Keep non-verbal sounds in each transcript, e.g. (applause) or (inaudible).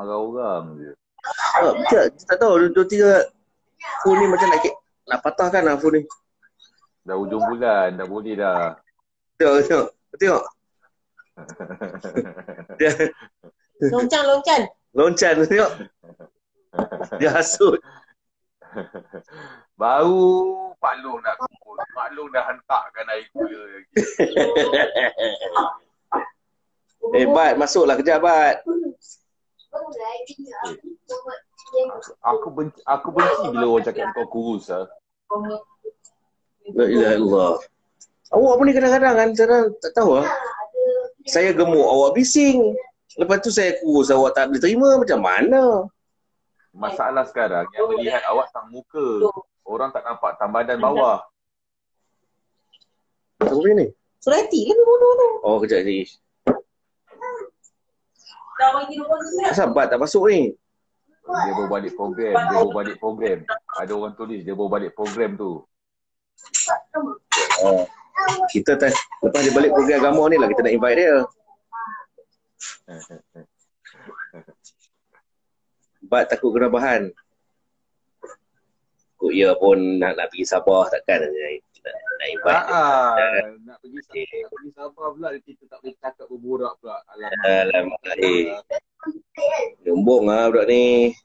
marah orang je. Ah, tak, tak tahu dua tiga phone ni macam nak nak patahkan lah phone ni. Dah hujung bulan, dah boleh dah. Tengok, tengok. Tengok. Dia Loncan, loncan. loncan tengok. Dia hasut. Baru Pak Long nak kumpul. Pak Long dah hentakkan air gula lagi. (laughs) Eh, Bat, masuklah kejap, Bat. Aku benci, aku benci bila orang cakap kau kurus ah. La ilaha illallah. Awak pun ni kadang-kadang kan, saya tak tahu lah. Saya gemuk, awak bising. Lepas tu saya kurus, awak tak boleh terima. Macam mana? Masalah sekarang yang melihat awak sang muka. Orang tak nampak tam badan bawah. Apa ni? Surati lah bodoh tu. Oh, kejap lagi. Bat tak masuk ni? Dia bawa balik program, dia bawa balik program. Ada orang tulis dia bawa balik program tu. Oh. Kita tak, lepas dia balik program agama ni lah, kita nak invite dia. Bat takut kena bahan. Kok ia pun nak, nak pergi Sabah takkan nak dia. Ah, nak pergi nak pergi Sabah pula kita tak boleh cakap berborak pula. Alamak. Alamak, eh. Yombong lah budak ni.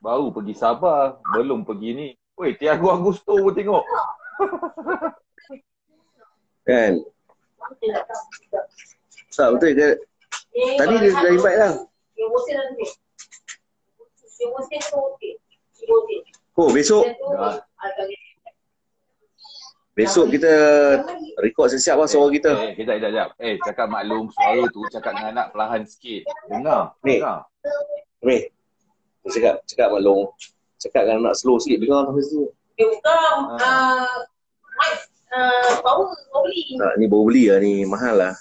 Baru pergi Sabah, belum pergi ni. Woi, Tiago Agusto pun tengok. (laughs) Kan? Tak betul ke? Tadi dia dah invite lah. Oh, besok Dah. Besok kita record siap-siap lah suara kita. Eh, kejap, kejap, kejap. Eh, cakap maklum suara tu cakap dengan anak perlahan sikit. Dengar, Ni. dengar. Weh, cakap, cakap maklum. Cakap dengan anak slow sikit, dengar sampai situ. Dia bukan ah, mic ah, power kau beli. Tak, ni baru beli lah ni, mahal lah.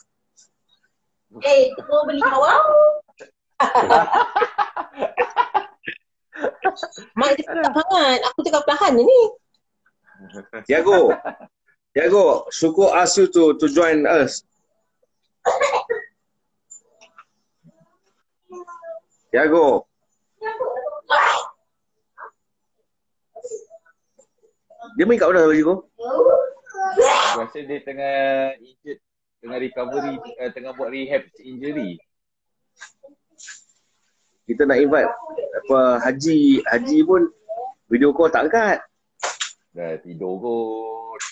Eh, kau beli power. (laughs) Mak dia cakap sangat. Aku cakap perlahan je ni. Tiago, Tiago, Suku ask you to to join us. Tiago, dia main kat mana bagi kau? Rasa dia tengah injured, tengah recovery, uh, tengah buat rehab injury. Kita nak invite apa Haji, Haji pun video call tak angkat. Dah tidur kot.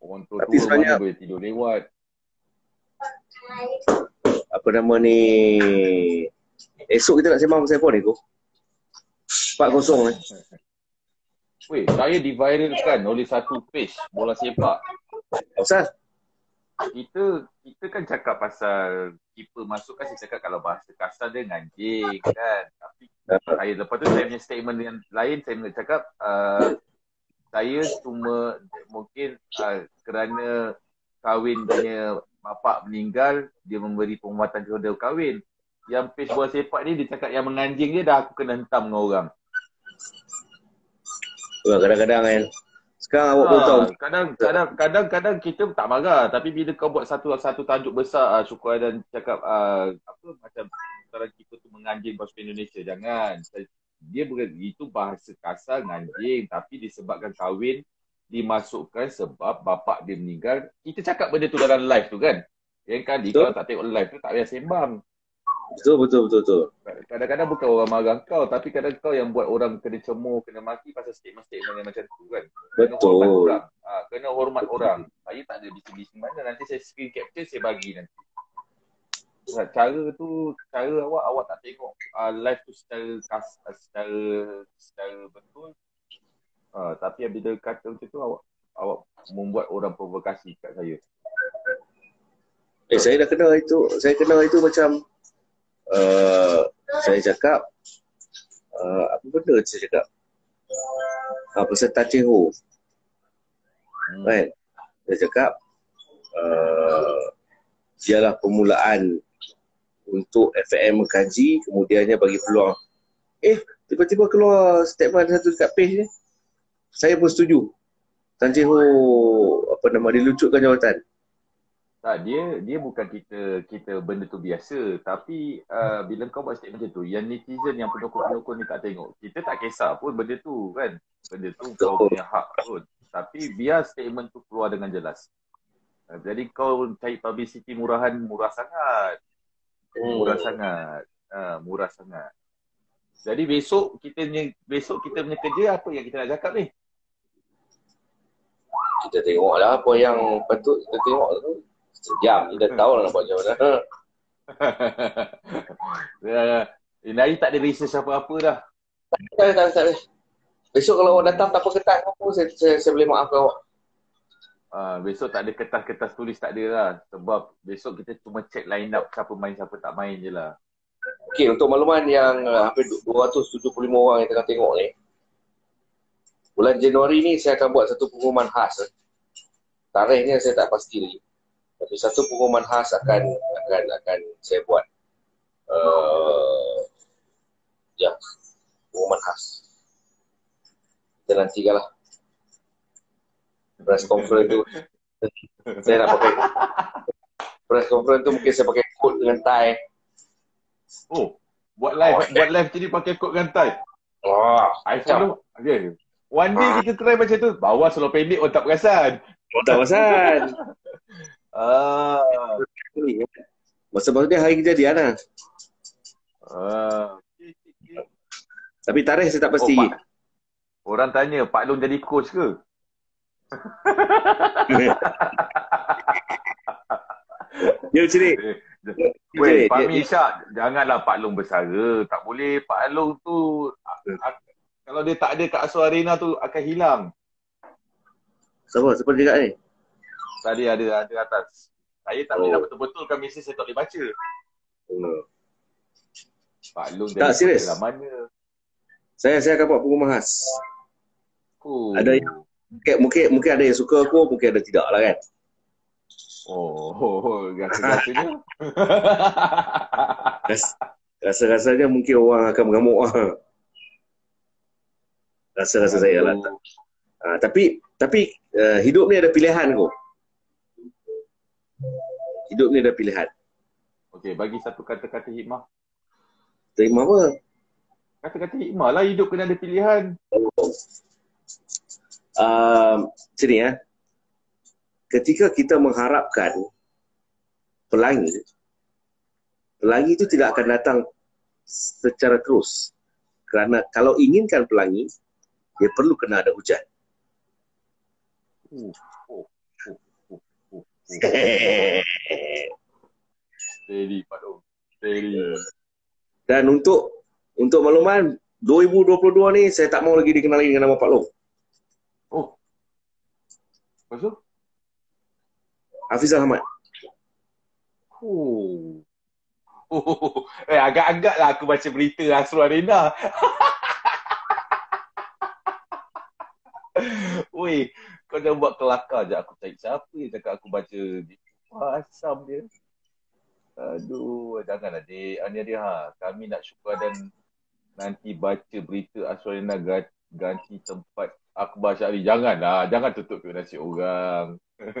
Orang tua Tapi tua mana boleh tidur lewat. Apa nama ni? Esok kita nak sembang pasal apa ni kau? 4-0 eh. Weh, saya diviralkan oleh satu page bola sepak. Asal? Kita kita kan cakap pasal keeper masuk kan saya cakap kalau bahasa kasar dia nganjing kan. Tapi saya lepas tu saya punya statement yang lain saya nak cakap uh, saya cuma mungkin uh, kerana kahwin punya bapak meninggal dia memberi penguatan kepada kahwin. Yang page bola sepak ni dia cakap yang menganjing dia dah aku kena hentam dengan orang. Kadang-kadang kan. Sekarang awak pun tahu. Ha, kadang kadang kadang kadang kita tak marah. Tapi bila kau buat satu satu tajuk besar uh, syukur dan cakap uh, apa macam antara kita tu menganjing bahasa Indonesia jangan. Dia ber, itu bahasa kasar nganjing tapi disebabkan kahwin dimasukkan sebab bapak dia meninggal. Kita cakap benda tu dalam live tu kan? Yang kali Betul. kalau tak tengok live tu tak payah sembang Betul, betul, betul, betul. kadang-kadang bukan orang marah kau tapi kadang kau yang buat orang kena cemur kena maki pasal statement-statement yang macam tu kan kena hormat Betul. orang. Ha, kena hormat orang. Saya tak ada bising-bising mana. Nanti saya screen capture, saya bagi nanti. Cara tu, cara awak, awak tak tengok uh, live tu secara, kas, uh, secara, secara betul. Uh, tapi bila kata macam tu, awak awak membuat orang provokasi kat saya. Eh, saya dah kena itu. Saya kena itu macam uh, saya cakap uh, apa benda saya cakap? Ah, pasal Tacheho Hmm. kan? Saya cakap uh, dialah permulaan untuk FAM mengkaji kemudiannya bagi peluang. Eh, tiba-tiba keluar statement satu dekat page ni. Saya pun setuju. Tan Ho apa nama dilucutkan jawatan. Tak, dia dia bukan kita kita benda tu biasa. Tapi uh, bila kau buat statement macam tu yang netizen yang pendukung-pendukung ni tak tengok. Kita tak kisah pun benda tu kan? Benda tu kau punya hak pun. Tapi biar statement tu keluar dengan jelas. Uh, jadi kau cari publicity murahan murah sangat. Murah hmm. sangat. Uh, murah sangat. Jadi besok kita punya besok kita punya kerja apa yang kita nak cakap ni? Kita tengoklah apa yang patut kita tengok tu Sejam ni dah tahu lah nak buat macam mana. (laughs) Ini hari tak ada research apa-apa dah. Tak, tak, tak, tak. Besok kalau awak datang tanpa kertas apa, saya, saya, saya boleh maafkan awak. Uh, besok tak ada kertas-kertas tulis tak ada lah. Sebab besok kita cuma check line up siapa main siapa tak main je lah. Okey, untuk makluman yang uh, hampir 275 orang yang tengah tengok ni. Bulan Januari ni saya akan buat satu pengumuman khas. Eh. Tarikhnya saya tak pasti lagi. Tapi satu pengumuman khas akan akan akan saya buat. Uh, ya, pengumuman khas. Kita nantikanlah. Press conference tu. saya nak pakai press conference tu mungkin saya pakai coat dengan tie. Oh, buat live, oh, buat live jadi pakai coat dengan tie. Oh, I follow. Okay. One day ah. kita try macam tu. Bawa selalu pendek pun tak perasan. Oh, tak perasan. (laughs) Ah. Masa baru dia hari kejadian lah. Ah. Tapi tarikh saya tak pasti. Oh, Pak. Orang tanya, Pak Long jadi coach ke? dia macam ni. Weh, Pak Misha, janganlah Pak Long bersara. Tak boleh. Pak Long tu, kalau dia tak ada kat Asur Arena tu, akan hilang. Siapa? Siapa dia kat ni? Tadi ada ada atas. Saya tak boleh oh. betul-betul kan mesej saya tak boleh baca. Hmm. Pak Long tak serius. mana? Saya saya akan buat pengumuman khas. Oh. Ada yang mungkin, mungkin mungkin ada yang suka aku, mungkin ada tidak lah kan. Oh, oh, (laughs) oh rasa-rasanya. (laughs) rasa-rasanya mungkin orang akan mengamuk lah. (laughs) Rasa-rasa saya lah. Ha, tapi tapi uh, hidup ni ada pilihan kok. Hidup ni ada pilihan. Okey, bagi satu kata-kata hikmah. Kata hikmah apa? Kata-kata hikmah lah hidup kena ada pilihan. Oh. Uh, sini ya. Ketika kita mengharapkan pelangi, pelangi itu tidak akan datang secara terus. Kerana kalau inginkan pelangi, dia perlu kena ada hujan. Uh. Steady Pak Dong. Steady. Dan untuk untuk makluman 2022 ni saya tak mau lagi dikenali dengan nama Pak Long. Oh. Maksud? Hafiz Ahmad. Oh. Oh, (laughs) eh agak-agak lah aku baca berita Asrul Arena. (laughs) (laughs) Woi, kau jangan buat kelakar je aku cari siapa yang cakap aku baca di pasam dia. Aduh, janganlah dek. Ani dia ha. Kami nak syukur dan nanti baca berita Aswarina ganti tempat Akbar Syari. Janganlah. Jangan tutup nasi orang. (laughs)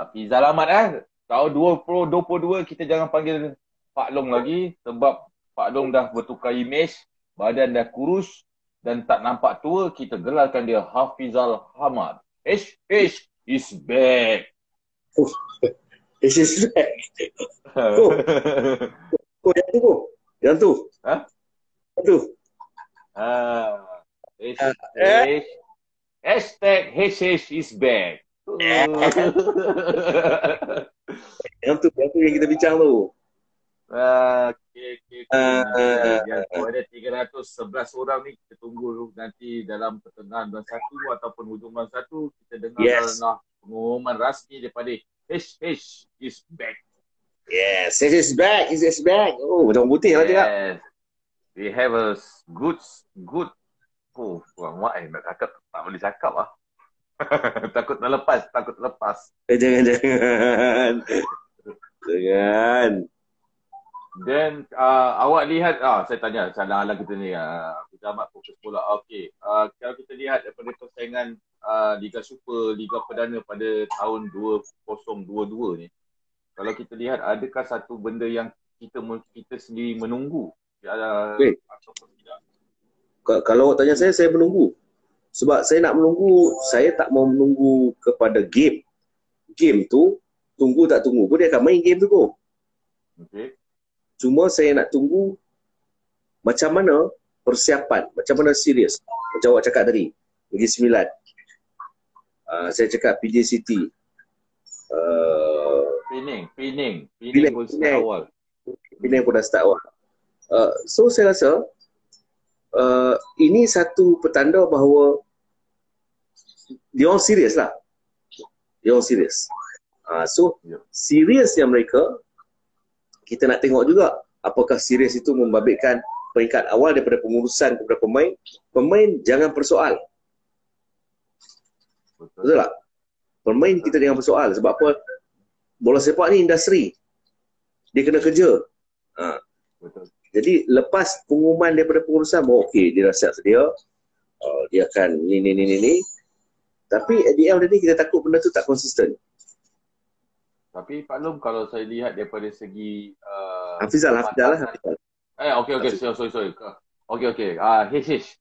Api Zalamat eh. Tahun 2022 kita jangan panggil Pak Long lagi. Sebab Pak Long dah bertukar image. Badan dah kurus dan tak nampak tua, kita gelarkan dia Hafizal Hamad. H H is back. Oh, H is back. (laughs) Oh. oh, yang tu. Yang tu. Ha? Yang tu. Ha. H, uh, eh? H, hashtag HH is back. (laughs) yang tu, yang tu yang kita bincang tu. Uh, okay, okay, okay. Uh, yang ada 311 orang ni kita tunggu nanti dalam pertengahan bulan satu ataupun hujung bulan satu kita dengar yes. lah pengumuman rasmi daripada HH is back. Yes, HH is back, HH is back. Oh, macam putih lah yes. We have a good, good, oh, kurang mak eh, nak cakap, tak boleh cakap lah. (laughs) takut terlepas, takut terlepas. Eh, (laughs) jangan, jangan. jangan. Then uh, awak lihat ah saya tanya salah ala kita ni ah uh, kita amat fokus pula okey uh, kalau kita lihat daripada persaingan uh, Liga Super, Liga Perdana pada tahun 2022 ni, kalau kita lihat adakah satu benda yang kita kita sendiri menunggu uh, okay. ataupun tidak? Kalau awak tanya saya, saya menunggu. Sebab saya nak menunggu, saya tak mau menunggu kepada game. Game tu, tunggu tak tunggu pun dia akan main game tu. Okay. Cuma saya nak tunggu macam mana persiapan, macam mana serius. Macam awak cakap tadi, Negeri Sembilan. Uh, saya cakap PJ City. Uh, Pening, Pening. Pening pun start awal. Pening pun dah start awal. Uh, so saya rasa uh, ini satu petanda bahawa dia orang serius lah. Dia orang serius. Uh, so, ya. seriusnya mereka kita nak tengok juga apakah serius itu membabitkan peringkat awal daripada pengurusan kepada pemain. Pemain jangan persoal. Betul, tak? Pemain kita jangan persoal. Sebab apa? Bola sepak ni industri. Dia kena kerja. Ha. Betul. Jadi lepas pengumuman daripada pengurusan, oh, okey, dia dah siap sedia. Uh, dia akan ni, ni, ni, ni, ni. Tapi at the end of the day, kita takut benda tu tak konsisten. Tapi Pak Lom kalau saya lihat daripada segi uh, Hafizal, Hafizal lah Hafizal. Eh okey okey sorry sorry sorry. Okey okey. Ah uh, Hish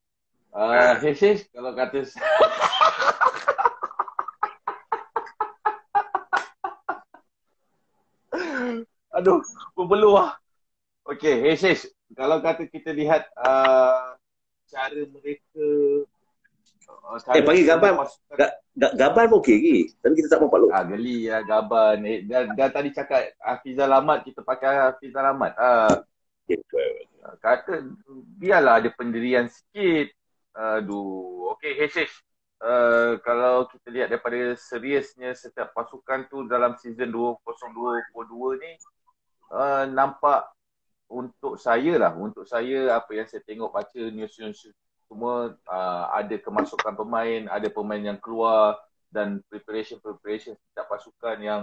Uh, Hish kalau kata (laughs) Aduh, berbeluh lah. Okey, Hish kalau kata kita lihat uh, cara mereka uh, Eh, bagi gambar Gaban pun okey lagi. Tapi kita tak mampu Ah, geli lah Gaban. Eh, dan, dan tadi cakap Hafizal Ahmad, kita pakai Hafizal Ahmad. Ah. Uh, kata, biarlah ada pendirian sikit. Aduh, okey HH. Uh, kalau kita lihat daripada seriusnya setiap pasukan tu dalam season 2022 ni uh, nampak untuk saya lah untuk saya apa yang saya tengok baca news-news semua uh, ada kemasukan pemain, ada pemain yang keluar dan preparation preparation setiap pasukan yang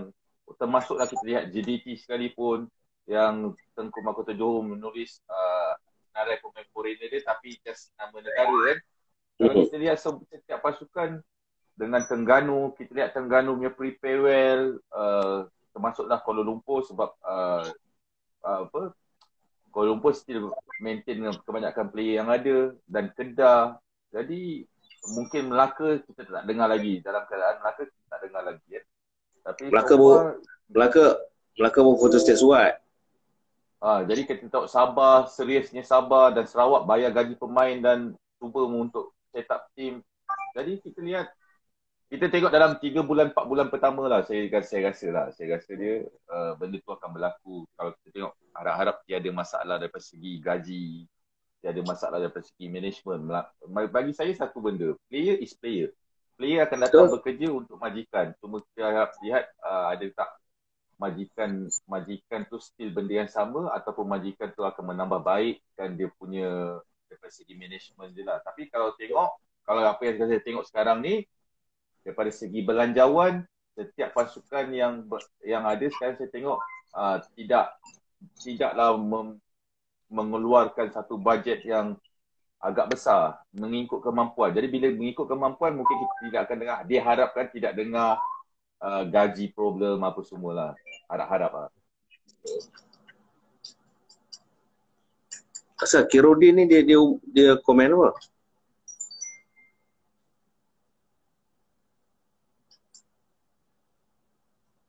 termasuklah kita lihat JDT sekalipun yang Tengku Mahkota Johor menulis uh, narai pemain foreigner dia tapi just nama negara kan. Kalau kita lihat setiap pasukan dengan Tengganu, kita lihat Tengganu punya prepare well, uh, termasuklah Kuala Lumpur sebab uh, uh, apa Kuala Lumpur still maintain dengan kebanyakan player yang ada dan Kedah. Jadi mungkin Melaka kita tak dengar lagi. Dalam keadaan Melaka kita tak dengar lagi. Ya. Tapi Melaka pun Melaka Melaka pun foto state suat. Ha, jadi kita tahu Sabah, seriusnya Sabah dan Sarawak bayar gaji pemain dan cuba untuk set up team. Jadi kita lihat kita tengok dalam 3 bulan 4 bulan pertama lah saya saya rasa lah. Saya rasa dia uh, benda tu akan berlaku. Kalau kita tengok harap-harap tiada masalah daripada segi gaji tiada masalah daripada segi management. Bagi saya satu benda player is player. Player akan datang Betul. bekerja untuk majikan. Cuma kita harap lihat uh, ada tak majikan majikan tu still benda yang sama ataupun majikan tu akan menambah baik dan dia punya daripada segi management je lah. Tapi kalau tengok kalau apa yang saya tengok sekarang ni daripada segi belanjawan setiap pasukan yang yang ada sekarang saya tengok uh, tidak tidaklah mem, mengeluarkan satu bajet yang agak besar mengikut kemampuan. Jadi bila mengikut kemampuan mungkin kita tidak akan dengar dia harapkan tidak dengar uh, gaji problem apa semualah. Harap-harap ah. Asal Kirodi ni dia dia dia komen apa?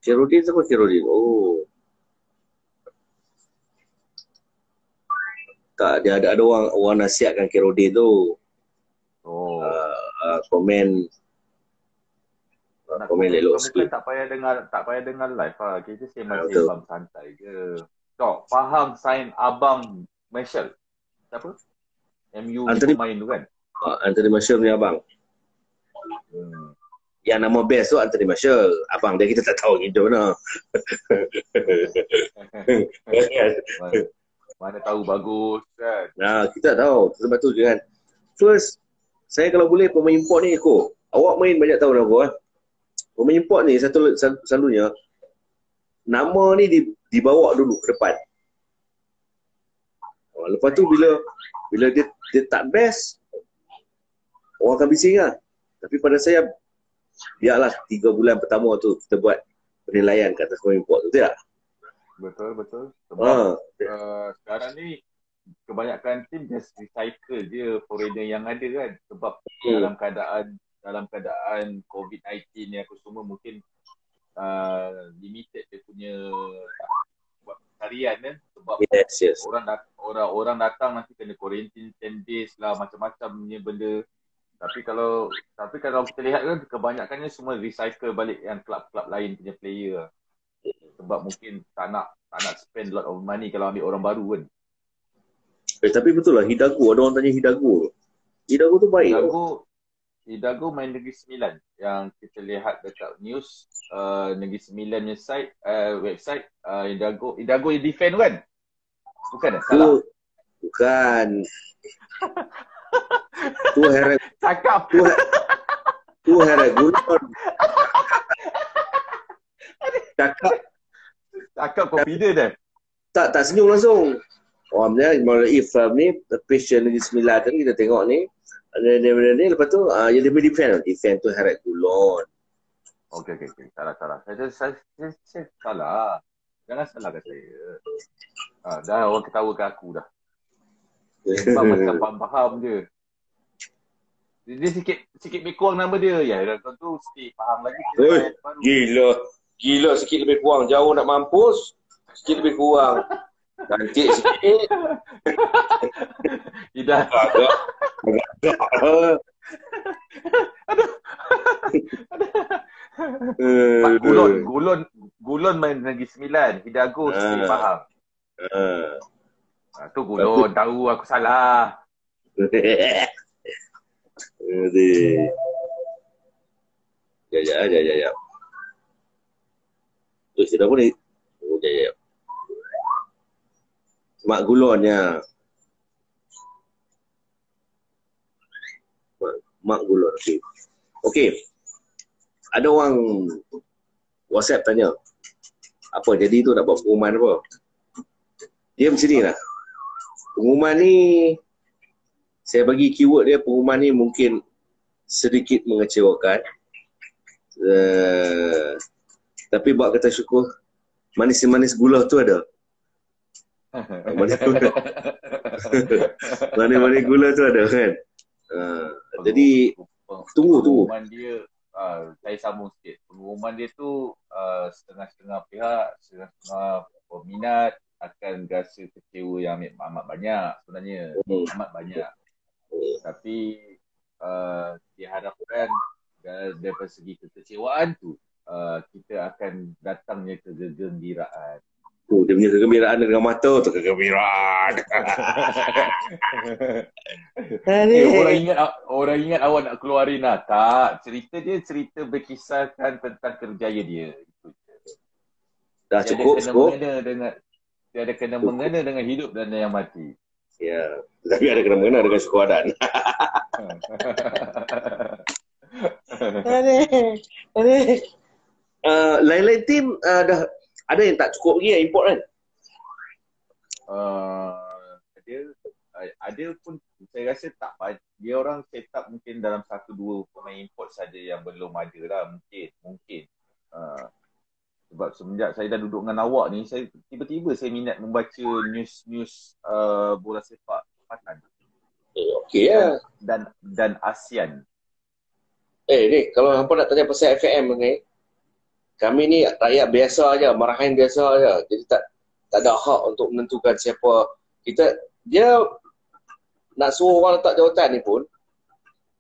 Kirudin siapa Kirudin? Oh. Tak, dia ada ada orang orang nasihatkan Kirudin tu. Oh. Uh, uh, komen nak komen lelok sikit. Tak payah dengar tak payah dengar live ah. Kita sembang sembang santai je. Tok, faham sign abang Marshall. Siapa? MU Anthony, main tu kan? Uh, Anthony Marshall ni abang. Hmm yang nama best tu Anthony Marshall. Abang dia kita tak tahu gitu mana. mana, (laughs) mana tahu bagus kan. Nah, kita tak tahu. Sebab tu kan. First, saya kalau boleh pemain import ni ikut. Awak main banyak tahun aku eh. Pemain import ni satu selalunya nama ni di, dibawa dulu ke depan. Lepas tu bila bila dia dia tak best orang akan bising lah. Tapi pada saya, biarlah tiga bulan pertama tu kita buat penilaian kat atas pemain import tu, tidak? Betul, betul. Sebab Ha. uh, sekarang ni kebanyakan tim just recycle je foreigner yang ada kan. Sebab Hmm. dalam keadaan dalam keadaan COVID-19 ni aku semua mungkin uh, limited dia punya buat tarian kan sebab Yes, yes. orang dat- orang orang datang nanti kena quarantine 10 days lah macam-macam punya benda tapi kalau tapi kalau kita lihat kan kebanyakannya semua recycle balik yang kelab-kelab lain punya player sebab mungkin tak nak tak nak spend lot of money kalau ambil orang baru kan Eh, tapi betul lah, Hidago. Ada orang tanya Hidago. Hidago tu baik. Hidago Hidago main Negeri Sembilan yang kita lihat dekat news uh, Negeri Sembilan punya site uh, website uh, Hidago Hidago yang defend tu kan bukan eh? salah Tu, bukan. (laughs) tu heret, cakap tu, tu heret gulon. Cakap cakap confident eh tak tak senyum langsung. Orangnya Imran Ifram ni patient lagi sembilan tadi kita tengok ni. Ada dia benda ni lepas tu uh, yang dia punya defend defend tu heret gulon. Okey okey okey. Salah salah. Saya saya, saya, saya salah. Jangan salahkan saya. Ah, dah orang ketawa ke aku dah. Sebab macam faham-faham je. Dia, dia sikit sikit lebih kurang nama dia. Ya, dah tu sikit faham lagi. Oi, Gila. Gila sikit lebih kurang. Jauh nak mampus. Sikit lebih kurang. Cantik sikit. (laughs) Tidak. Agak. Agak. Pak Gulon, Gulon, Gulon main Negeri Sembilan. Hidago sikit Ah. faham. Ah. Ah, tu Gulon tahu aku salah. Aduh. (laughs) Ya, ya, ya, ya, ya. Tu sudah ni. Oh, ya, ya. Mak gulonnya. Mak, mak gulon. Okey. Okey. Ada orang WhatsApp tanya. Apa jadi tu nak buat pengumuman apa? Dia macam ni lah. Pengumuman ni saya bagi keyword dia pengumuman ni mungkin sedikit mengecewakan. Uh, tapi buat kata syukur manis-manis gula tu ada. Manis gula. (laughs) manis-manis gula tu ada kan. Uh, jadi tunggu tunggu. Pengumuman dia uh, saya sambung sikit. Pengumuman dia tu uh, setengah-setengah pihak, setengah-setengah peminat akan rasa kecewa yang amat, amat banyak sebenarnya. Hmm. Amat banyak. Tapi uh, diharapkan daripada segi kekecewaan tu uh, kita akan datangnya kegembiraan. Tu dia punya kegembiraan dengan mata tu kegembiraan. Eh, orang ingat orang ingat awak nak keluarin lah. Tak, cerita dia cerita berkisahkan tentang kerjaya dia. Itu. Dah cukup cukup. dengan tiada kena mengena dengan hidup dan yang mati. Ya. Tapi ada kena mengena dengan sekuadan. Uh, lain-lain tim uh, dah ada yang tak cukup lagi yang import kan? uh, ada uh, ada pun saya rasa tak dia orang set up mungkin dalam satu dua pemain import saja yang belum ada lah mungkin mungkin uh, sebab semenjak saya dah duduk dengan awak ni saya tiba-tiba saya minat membaca news-news uh, bola sepak tempatan Eh, okey ya. dan dan ASEAN Eh ni kalau hampa nak tanya pasal FAM ni, kami ni rakyat biasa aja, marahin biasa aja. Jadi tak tak ada hak untuk menentukan siapa kita dia nak suruh orang letak jawatan ni pun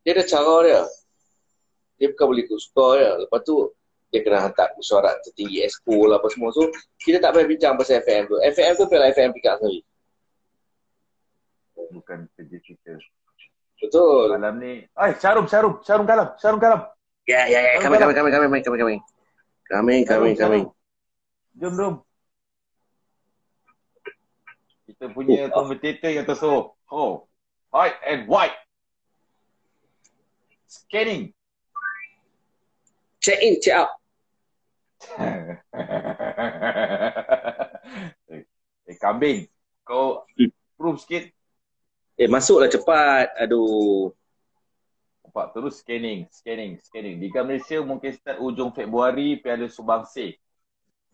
dia ada cara dia. Dia bukan boleh suka dia. Lepas tu dia kena hantar mesyuarat tertinggi exco lah apa semua. So kita tak payah bincang pasal FAM tu. FAM tu biarlah FAM pick up sendiri. bukan kerja kita Betul. malam ni ai Syarum Syarum Syarum kalam Syarum kalam Ya ya ya kami kami kami kami kami kami. Kami kami kami. Syarum. jom jom kita punya Oh. komentator yang tersuruh oh white and white scanning Check in, check out. Eh, (laughs) eh, kambing kau Hmm. prove sikit Eh masuklah cepat. Aduh. Nampak terus scanning, scanning, scanning. Liga Malaysia mungkin start ujung Februari Piala Subangsih.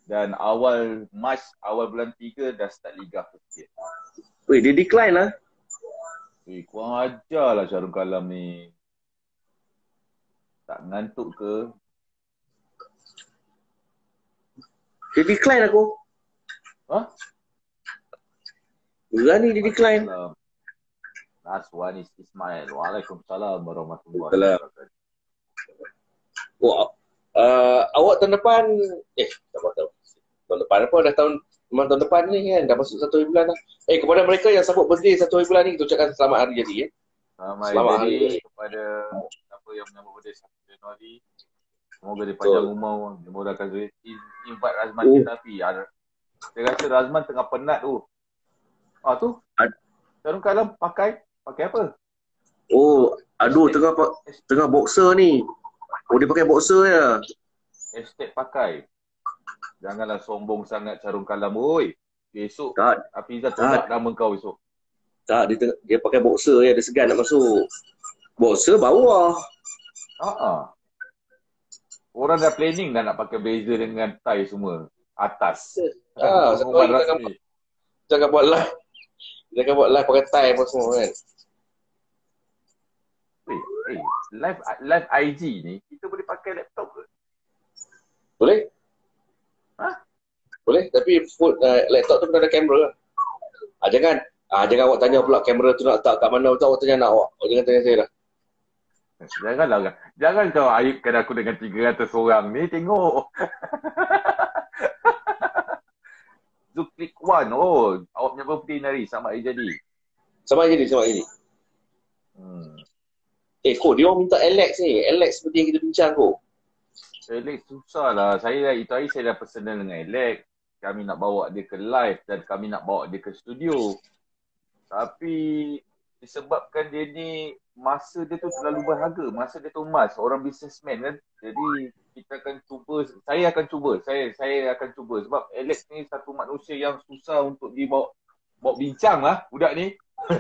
Dan awal Mac, awal bulan 3 dah start Liga Kecil. Weh, dia decline lah. Eh, kurang ajar lah Syarul Kalam ni. Tak ngantuk ke? Dia decline aku. Ha? Berani dia decline. Last one is Ismail. Waalaikumsalam warahmatullahi wabarakatuh. Wah, uh, awak tahun depan, eh, tak apa tahu. Tahun depan apa dah tahun, memang tahun depan ni kan, dah masuk satu hari bulan dah. Eh, kepada mereka yang sambut birthday satu hari bulan ni, kita ucapkan selamat hari jadi eh. Selamat, Selamat hari hari. jadi kepada siapa yang menyambut birthday 1 Januari. Semoga dia panjang Betul. umur, dimurahkan rezeki. Invite Razman Oh. tapi ada. Saya rasa Razman tengah penat tu. Ah tu. Ad- Syarul Kalam pakai pakai apa? Oh, aduh, tengah pa- tengah boxer ni. Oh, dia pakai boxer ya. Hashtag pakai. Janganlah sombong sangat Syarul Kalam. Oi. Besok Tak, Afiza tolak nama kau besok. tak, dia, tengah, dia pakai boxer ya, dia segan nak masuk. Boxer bawah. Ah, ah. Orang dah planning dah nak pakai blazer dengan tie semua. Atas. (laughs) Ah, Pengumuman sebab rasmi. Jangan buat live. Jangan buat live pakai tie apa semua kan. Eh, eh, live live IG ni kita boleh pakai laptop ke? Boleh? Ha? Boleh, tapi phone, uh, laptop tu kena ada kamera. Ah, jangan. Ah, jangan awak tanya pula kamera tu nak letak kat mana. Tu awak tanya nak awak. Oh, jangan tanya saya dah. Janganlah orang. Jangan kau aibkan aku dengan 300 orang ni. Tengok. (laughs) Click one. Oh, awak punya birthday ni hari. Selamat hari jadi. Sama jadi, sama jadi. Hmm. Eh, kok dia orang minta Alex ni. Alex seperti yang kita bincang kok. Alex susah lah. Saya itu hari saya dah personal dengan Alex. Kami nak bawa dia ke live dan kami nak bawa dia ke studio. Tapi disebabkan dia ni masa dia tu terlalu berharga. Masa dia tu emas. Orang businessman kan. Jadi kita akan cuba. Saya akan cuba. Saya saya akan cuba. Sebab Alex ni satu manusia yang susah untuk dibawa bawa bincang lah budak ni. (laughs)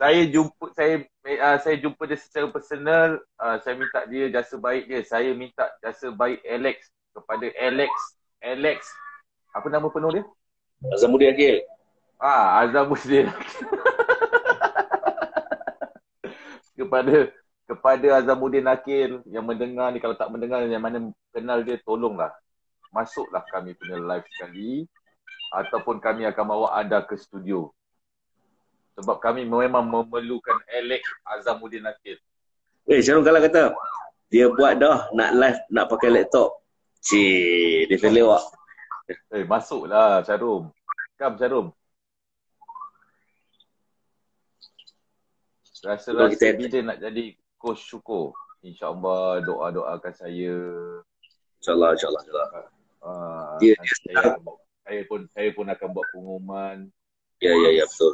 saya jumpa saya uh, saya jumpa dia secara personal uh, saya minta dia jasa baik dia saya minta jasa baik Alex kepada Alex Alex apa nama penuh dia Azamuddin Akil. ah Azamuddin (laughs) kepada kepada Azamuddin Akil yang mendengar ni kalau tak mendengar yang mana kenal dia tolonglah masuklah kami punya live sekali ataupun kami akan bawa anda ke studio sebab kami memang memerlukan Alex Azamuddin Akil Eh, Syarul Kala kata, dia buat dah nak live, nak pakai laptop. Cik, dia terlewak. Eh, masuklah Syarum. Kam Syarum. Rasa-rasa kita- bila nak jadi coach syukur. InsyaAllah doa-doakan saya. InsyaAllah, insyaAllah. insyaAllah. Uh, Dia- nanti dia saya, buat- saya pun saya pun akan buat pengumuman. Ya, ya, ya, betul.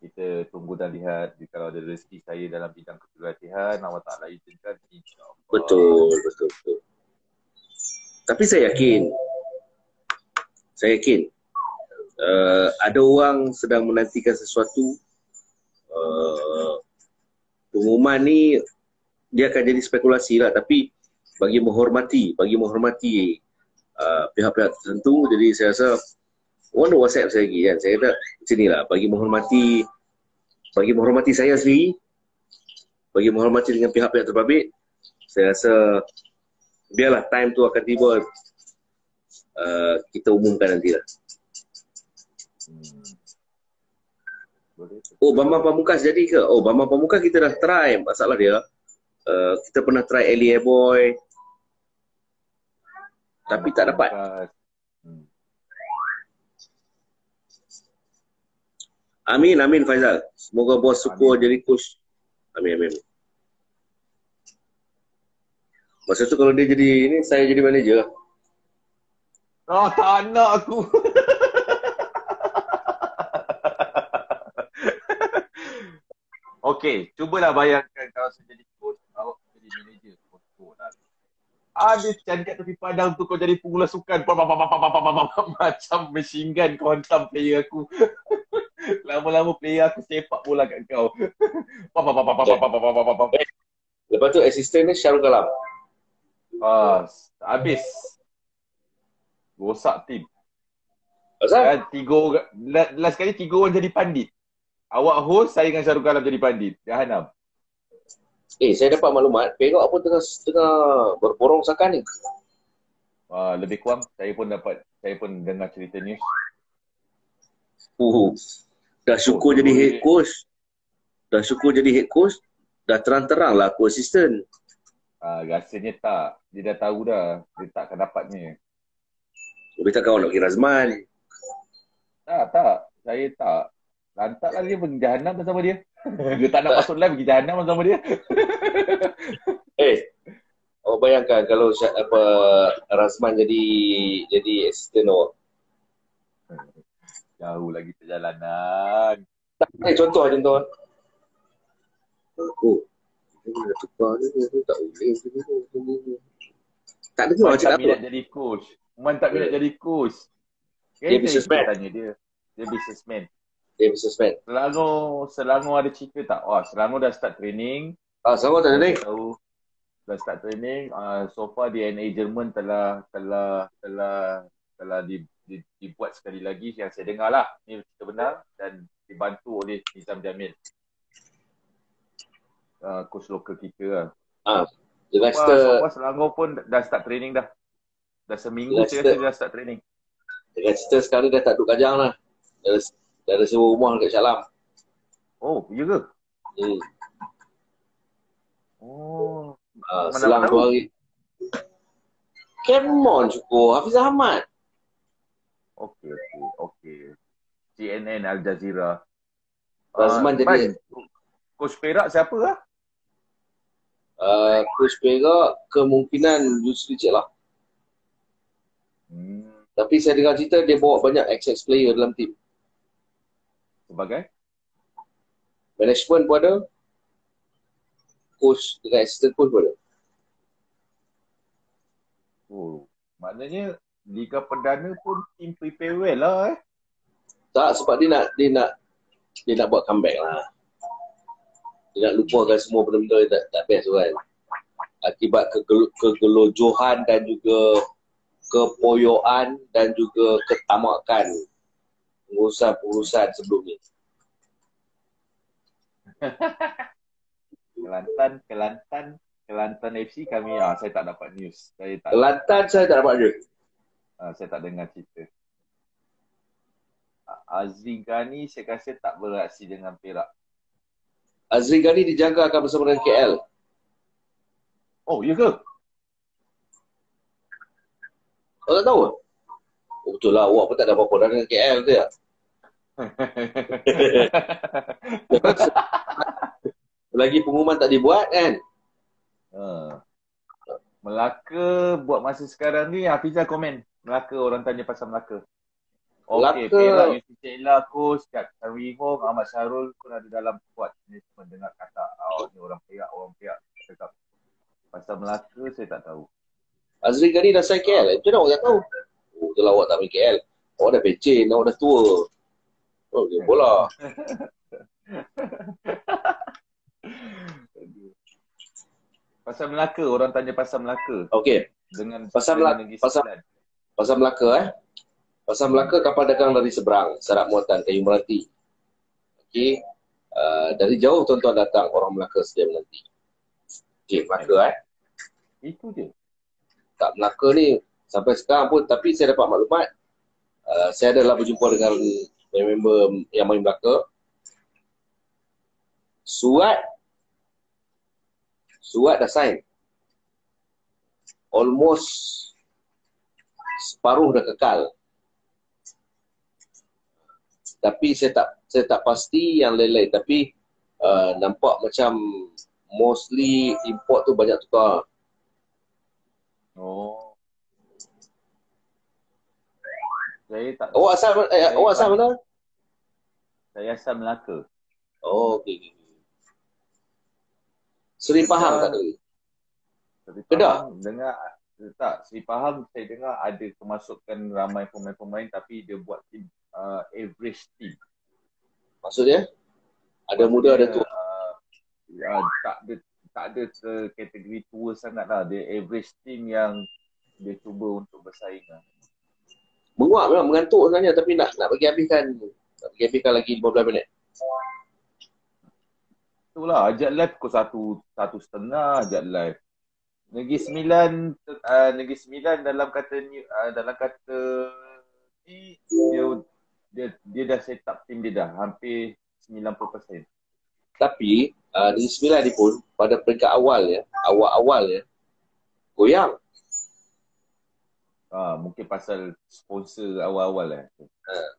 Kita tunggu dan lihat kalau ada rezeki saya dalam bidang keperhatian. Allah Ta'ala izinkan. InsyaAllah. Betul, betul, betul. Tapi saya yakin, saya yakin, uh, ada orang sedang menantikan sesuatu. Uh, pengumuman ni, dia akan jadi spekulasi lah. Tapi bagi menghormati, bagi menghormati uh, pihak-pihak tertentu, jadi saya rasa, dah WhatsApp saya lagi kan. Saya kata, macam ni lah, bagi menghormati, bagi menghormati saya sendiri, bagi menghormati dengan pihak-pihak terbabit, saya rasa biarlah time tu akan tiba uh, kita umumkan nanti lah. Hmm. Boleh. Oh, Bambang Pamungkas jadi ke? Oh, Bambang Pamungkas kita dah try. Masalah dia, uh, kita pernah try Ellie Boy. Tapi tak dapat. Hmm. Amin, amin Faizal. Semoga bos syukur jadi coach. Amin, amin. Masa tu kalau dia jadi ini, saya jadi manager. Oh, tak nak aku. (laughs) Okay, cubalah bayangkan kalau saya jadi coach, awak jadi manager. Ada lah. kat tepi padang tu kau jadi pengulas sukan. Macam machine gun kau hantam player aku. Lama-lama player aku sepak bola kat kau. Lepas tu assistant ni Syarul Kalam. Ah, habis. Rosak tim. Kenapa? Kan, tiga orang, last kali tiga orang jadi pandit. Awak host, saya dengan Syarul Kalam jadi pandit. Jahanam. Eh, saya dapat maklumat, Perak pun tengah tengah berborong sakan ni. Ah, lebih kurang saya pun dapat saya pun dengar cerita news. Uh, dah syukur Oh, jadi head coach. Dah syukur jadi head coach. Dah terang-terang lah aku assistant. Ah, rasanya tak. Dia dah tahu dah. Dia tak akan dapatnya. Lebih tak kawan nak pergi Razman. Tak, tak. Saya tak. Lantaklah dia pergi jahanam bersama dia. dia tak nak masuk live pergi jahanam bersama dia. (laughs) Eh, awak bayangkan kalau apa Razman jadi jadi assistant awak. Jauh lagi perjalanan. Eh, contoh contoh. Oh, ini dah tukar ni, ni tak boleh. Tak dengar Man cakap tak apa. minat jadi coach. Man tak minat jadi coach. Dia Kan businessman. saya tanya dia. Dia businessman. Dia businessman. Selangor, Selangor ada cerita tak? Wah, Selangor dah start training. Ah, tak ada ni? Tahu dah start training. Uh, so far DNA Jerman telah telah telah telah di, di, dibuat sekali lagi yang saya dengar lah. Ini cerita benar dan dibantu oleh Nizam Jamil. Uh, coach lokal kita lah. Wah, Leicester, so far Selangor pun dah start training dah. Dah seminggu saya Leicester. rasa dia dah start training. Leicester sekarang dah tak duduk kajang lah. Dah, ada sewa rumah dekat Syalam. Oh, ya ke? Hmm. Oh, Uh, Mana selang dua hari. Come on, cukup. Hafiz Ahmad. okey okey okey. CNN Al Jazeera. Razman Ah, jadi- Coach Perak siapa lah? Uh, Coach Perak kemungkinan Yusri Cik lah. Hmm, Tapi saya dengar cerita dia bawa banyak ex-ex player dalam tim. Sebagai? Management pun ada. Coach dengan assistant coach pun ada. Oh, maknanya Liga Perdana pun tim prepare well lah eh. Tak sebab dia nak dia nak dia nak buat comeback lah. Dia nak lupakan semua benda-benda yang tak, tak best kan. Akibat kegel, kegelojohan dan juga kepoyoan dan juga ketamakan pengurusan-pengurusan sebelum ni. (laughs) Kelantan, Kelantan, Kelantan FC kami ah saya tak dapat news. Saya tak Kelantan saya tak dapat dia. ah, saya tak dengar cerita. Azri Ghani saya rasa tak beraksi dengan Perak. Azri Ghani dijaga akan bersama dengan KL. Oh, ya ke? Kau tak tahu? Oh, betul lah, awak pun tak ada apa-apa dah dengan KL tu ya. (laughs) Lagi pengumuman tak dibuat kan? Ha. Melaka buat masa sekarang ni Hafizah komen. Melaka orang tanya pasal Melaka. Okey, Perak Yusuf Cela coach kat Tanwi Hong Ahmad Syarul pun ada dalam squad. Ni cuma dengar kata oh ni orang Perak, orang Perak cakap. Pasal Melaka saya tak tahu. Azri Ghani dah sign KL. Itu dah awak tak tahu. Oh, lah awak tak main KL. Awak dah pencen, awak dah tua. Oh, dia bola. (laughs) Pasal Melaka, orang tanya pasal Melaka Okey, dengan Pasal Melaka- pasal- pasal Melaka eh. Pasal Melaka kapal dagang dari seberang, Sarak Muatan, Kayu Melati. Okey. Uh, dari jauh tuan-tuan datang orang Melaka sedia menanti. Okey, Melaka eh. Itu je. Tak Melaka ni sampai sekarang pun tapi saya dapat maklumat uh, saya adalah berjumpa dengan member yang main Melaka. Suat Suat dah sign. Almost separuh dah kekal. Tapi saya tak saya tak pasti yang lain-lain tapi uh, nampak macam mostly import tu banyak tukar. Oh. Saya tak Awak asal eh, awak asal mana? saya asal Melaka. Oh, okey. Seri Pahang tak ada. Seri Kedah? Dengar tak Seri Pahang saya dengar ada kemasukan ramai pemain-pemain tapi dia buat tim uh, average team. Maksudnya? Ada muda, ada tua. Uh, ya, tak ada tak ada kategori tua sangat lah. Dia average team yang dia cuba untuk bersaing lah. Menguap memang, mengantuk sebenarnya tapi nak nak bagi habiskan nak bagi habiskan lagi 15 minit. Itulah, ajak live pukul satu, satu setengah ajak live. Negeri Sembilan, uh, Negeri Sembilan dalam kata ni, uh, dalam kata ni, dia, dia, dia dah set up team dia dah, hampir 90%. Tapi, uh, Negeri Sembilan ni pun, pada peringkat awal ya, awal-awal ya, goyang. Ah, mungkin pasal sponsor awal-awal lah. Uh.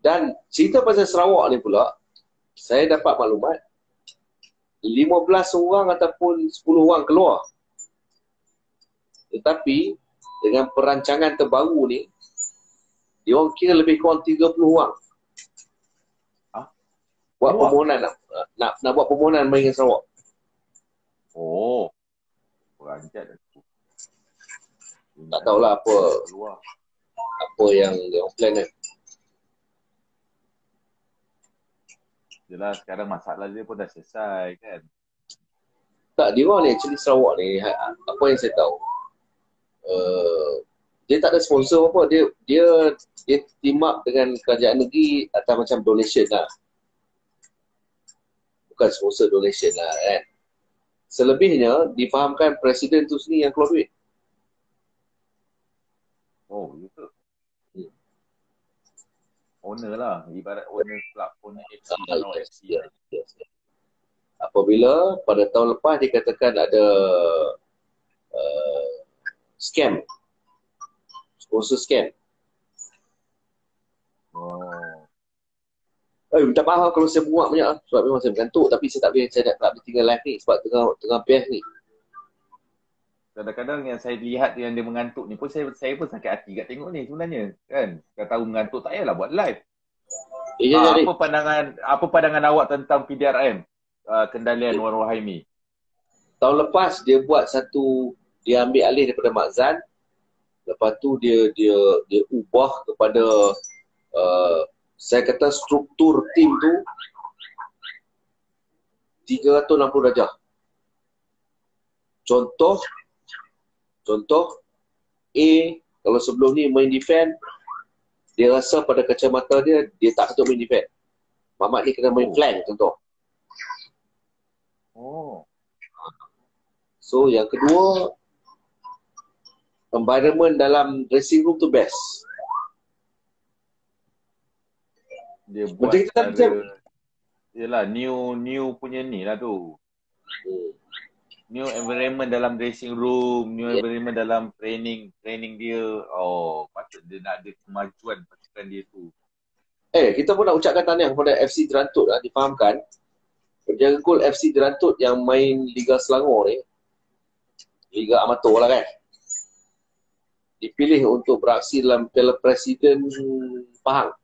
Dan cerita pasal Sarawak ni pula, saya dapat maklumat 15 orang ataupun 10 orang keluar. Tetapi dengan perancangan terbaru ni dia orang kira lebih kurang 30 orang. Ha? Buat keluar. permohonan nak, nak nak buat permohonan main dengan Sarawak. Oh. Perancat aku. Tak tahulah apa keluar. apa yang dia orang plan kan. Yelah sekarang masalah dia pun dah selesai kan. Tak, dia orang ni actually Sarawak ni, ha, apa yang saya tahu. Uh, dia tak ada sponsor apa, dia dia dia team up dengan kerajaan negeri atau macam donation lah. Bukan sponsor donation lah kan. Selebihnya, difahamkan presiden tu sendiri yang keluar duit. Oh, gitu owner lah. Ibarat owner club owner FC ah, yes, FC yes, yes, yes. apabila pada tahun lepas dikatakan ada uh, scam. Sponsor scam. Oh. Eh, minta maaf kalau saya buat banyak sebab memang saya bergantuk tapi saya tak boleh saya nak, nak tinggal live ni sebab tengah tengah best ni kadang-kadang yang saya lihat yang dia mengantuk ni pun saya saya pun sakit hati kat tengok ni sebenarnya kan? Kalau tahu mengantuk tak payahlah buat live. Eh, ha, apa pandangan apa pandangan awak tentang PDRM uh, kendalian Wan Rohaimi? Tahun lepas dia buat satu dia ambil alih daripada Makzan lepas tu dia dia dia ubah kepada uh, saya kata struktur tim tu 360 darjah. Contoh Contoh, A kalau sebelum ni main defend, dia rasa pada kacamata dia, dia tak patut main defend. Mamat ni kena main oh. flank contoh. Oh. So yang kedua, environment dalam dressing room tu best. Dia buat Macam kita ada, Yelah, new new punya ni lah tu. Hmm new environment dalam dressing room, new yeah. environment dalam training, training dia. Oh, patut dia nak ada kemajuan pasukan dia tu. Eh, kita pun nak ucapkan tahniah kepada FC Derantut lah, difahamkan. Penjaga gol FC Derantut yang main Liga Selangor ni, Liga Amator lah kan. Dipilih untuk beraksi dalam Piala Presiden Pahang.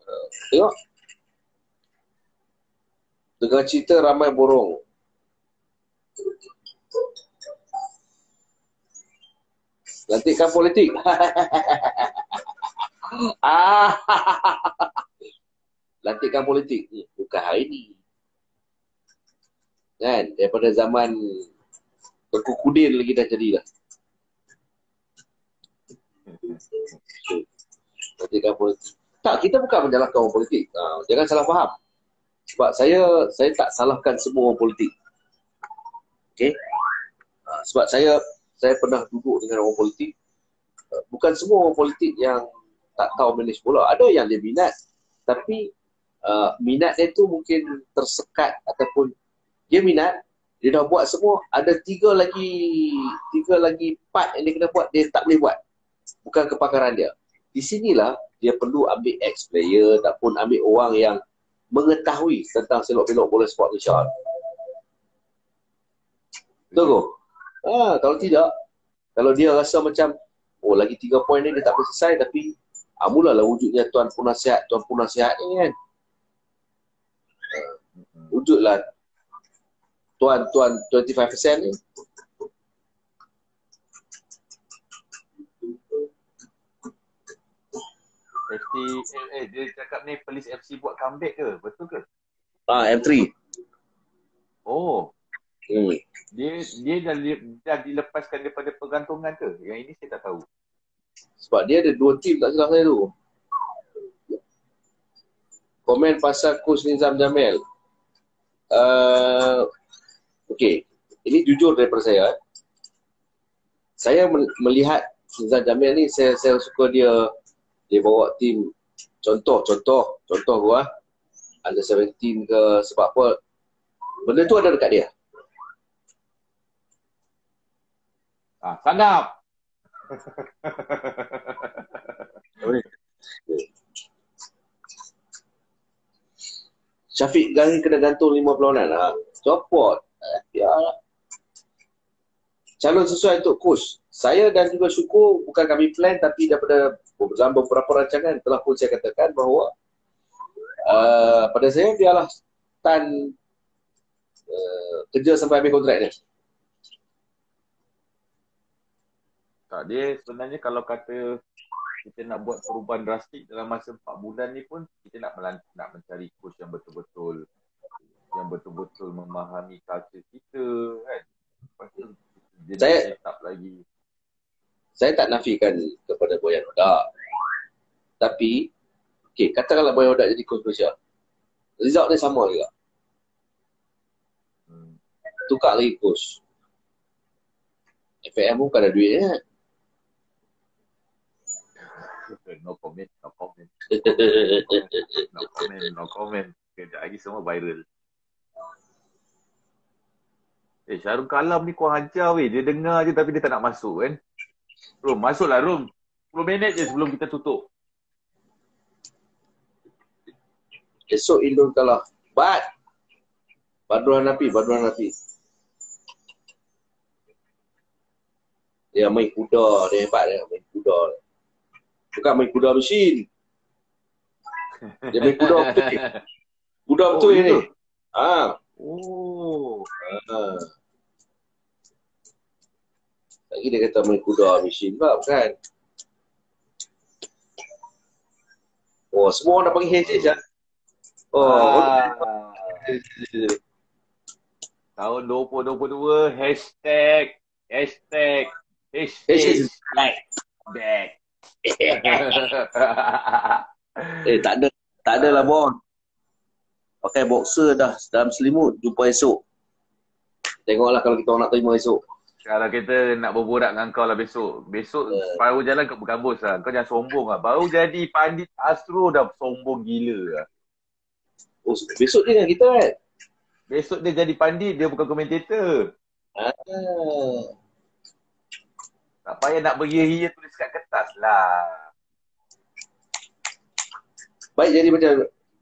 Uh, tengok, dengan cerita ramai borong. Lantikan politik. (laughs) ah. Lantikan politik. Bukan hari ni. Kan? Daripada zaman Tengku Kudin lagi dah jadilah. Lantikan politik. Tak, kita bukan menyalahkan orang politik. Ha, jangan salah faham. Sebab saya saya tak salahkan semua orang politik. Okay. Uh, sebab saya saya pernah duduk dengan orang politik. Uh, bukan semua orang politik yang tak tahu manage bola. Ada yang dia minat. Tapi uh, minat dia tu mungkin tersekat ataupun dia minat, dia dah buat semua. Ada tiga lagi tiga lagi part yang dia kena buat, dia tak boleh buat. Bukan kepakaran dia. Di sinilah dia perlu ambil ex-player ataupun ambil orang yang mengetahui tentang selok-belok bola sport Malaysia. Betul ke? Ha, kalau tidak, kalau dia rasa macam, oh lagi tiga poin ni dia tak selesai tapi ha, mulalah wujudnya tuan penasihat, tuan penasihat ni kan. Ha, wujudlah tuan-tuan 25% ni. FC eh, eh, dia cakap ni Police FC buat comeback ke? Betul ke? Ah, M3. Oh, Hmm. dia dia dah, dah dilepaskan daripada pergantungan ke? Yang ini saya tak tahu. Sebab dia ada dua tim tak salah saya tu. Komen pasal coach Nizam Jamil. Uh, okay. Ini jujur daripada saya. eh. Saya melihat Nizam Jamil ni, saya, saya suka dia dia bawa tim contoh, contoh, contoh gua under 17 ke sebab apa benda tu ada dekat dia. Ah, sanap. (laughs) Syafiq Ghani kena gantung 50 lawanan lah. Copot. Eh, biarlah. Calon sesuai untuk coach. Saya dan juga Syukur bukan kami plan tapi daripada dalam beberapa rancangan telah pun saya katakan bahawa uh, pada saya biarlah Tan uh, kerja sampai habis kontrak dia. Tak, dia sebenarnya kalau kata kita nak buat perubahan drastik dalam masa 4 bulan ni pun kita nak melan- nak mencari coach yang betul-betul yang betul-betul memahami culture kita kan. Lepas tu Saya- up lagi. Saya tak nafikan kepada Boyan Odak. Tapi, okay, katakanlah Boyan Odak jadi coach Malaysia. Result dia sama juga. Hmm. Tukar lagi coach. FAM pun bukan ada duit kan? (laughs) No comment, no comment, no comment, no comment. Kejap lagi semua viral. Eh, Syarul Kalam ni kau hajar weh. Dia dengar je tapi dia tak nak masuk kan. Rom, masuklah Rom. 10 minit je sebelum kita tutup. Esok Indon kalah. But, Badruan Napi, Badruan Napi. Dia main kuda, dia hebat dia main kuda. Bukan main kuda mesin. Dia main kuda betul. (laughs) Kuda Oh, betul ya ni. ke? Ah, Oh. ah. Lagi dia kata main kuda mesin pula, bukan? Oh, semua orang dah panggil HH lah. Oh, Ah. Tahun 2022 hashtag hashtag hashtag like back. (laughs) Eh tak ada tak ada lah bon. Pakai boxer dah dalam selimut jumpa esok. Tengoklah kalau kita orang nak terima esok. Kalau kita nak berborak dengan kau lah besok. Besok Ya. baru jalan ke bergambus lah. Kau jangan sombong lah. Baru jadi pandit Astro dah sombong gila lah. Oh, besok dia dengan kita kan? Besok dia jadi pandit, dia bukan komentator. Ah. Tak payah nak beria-ria tulis kat kertas lah. Baik jadi macam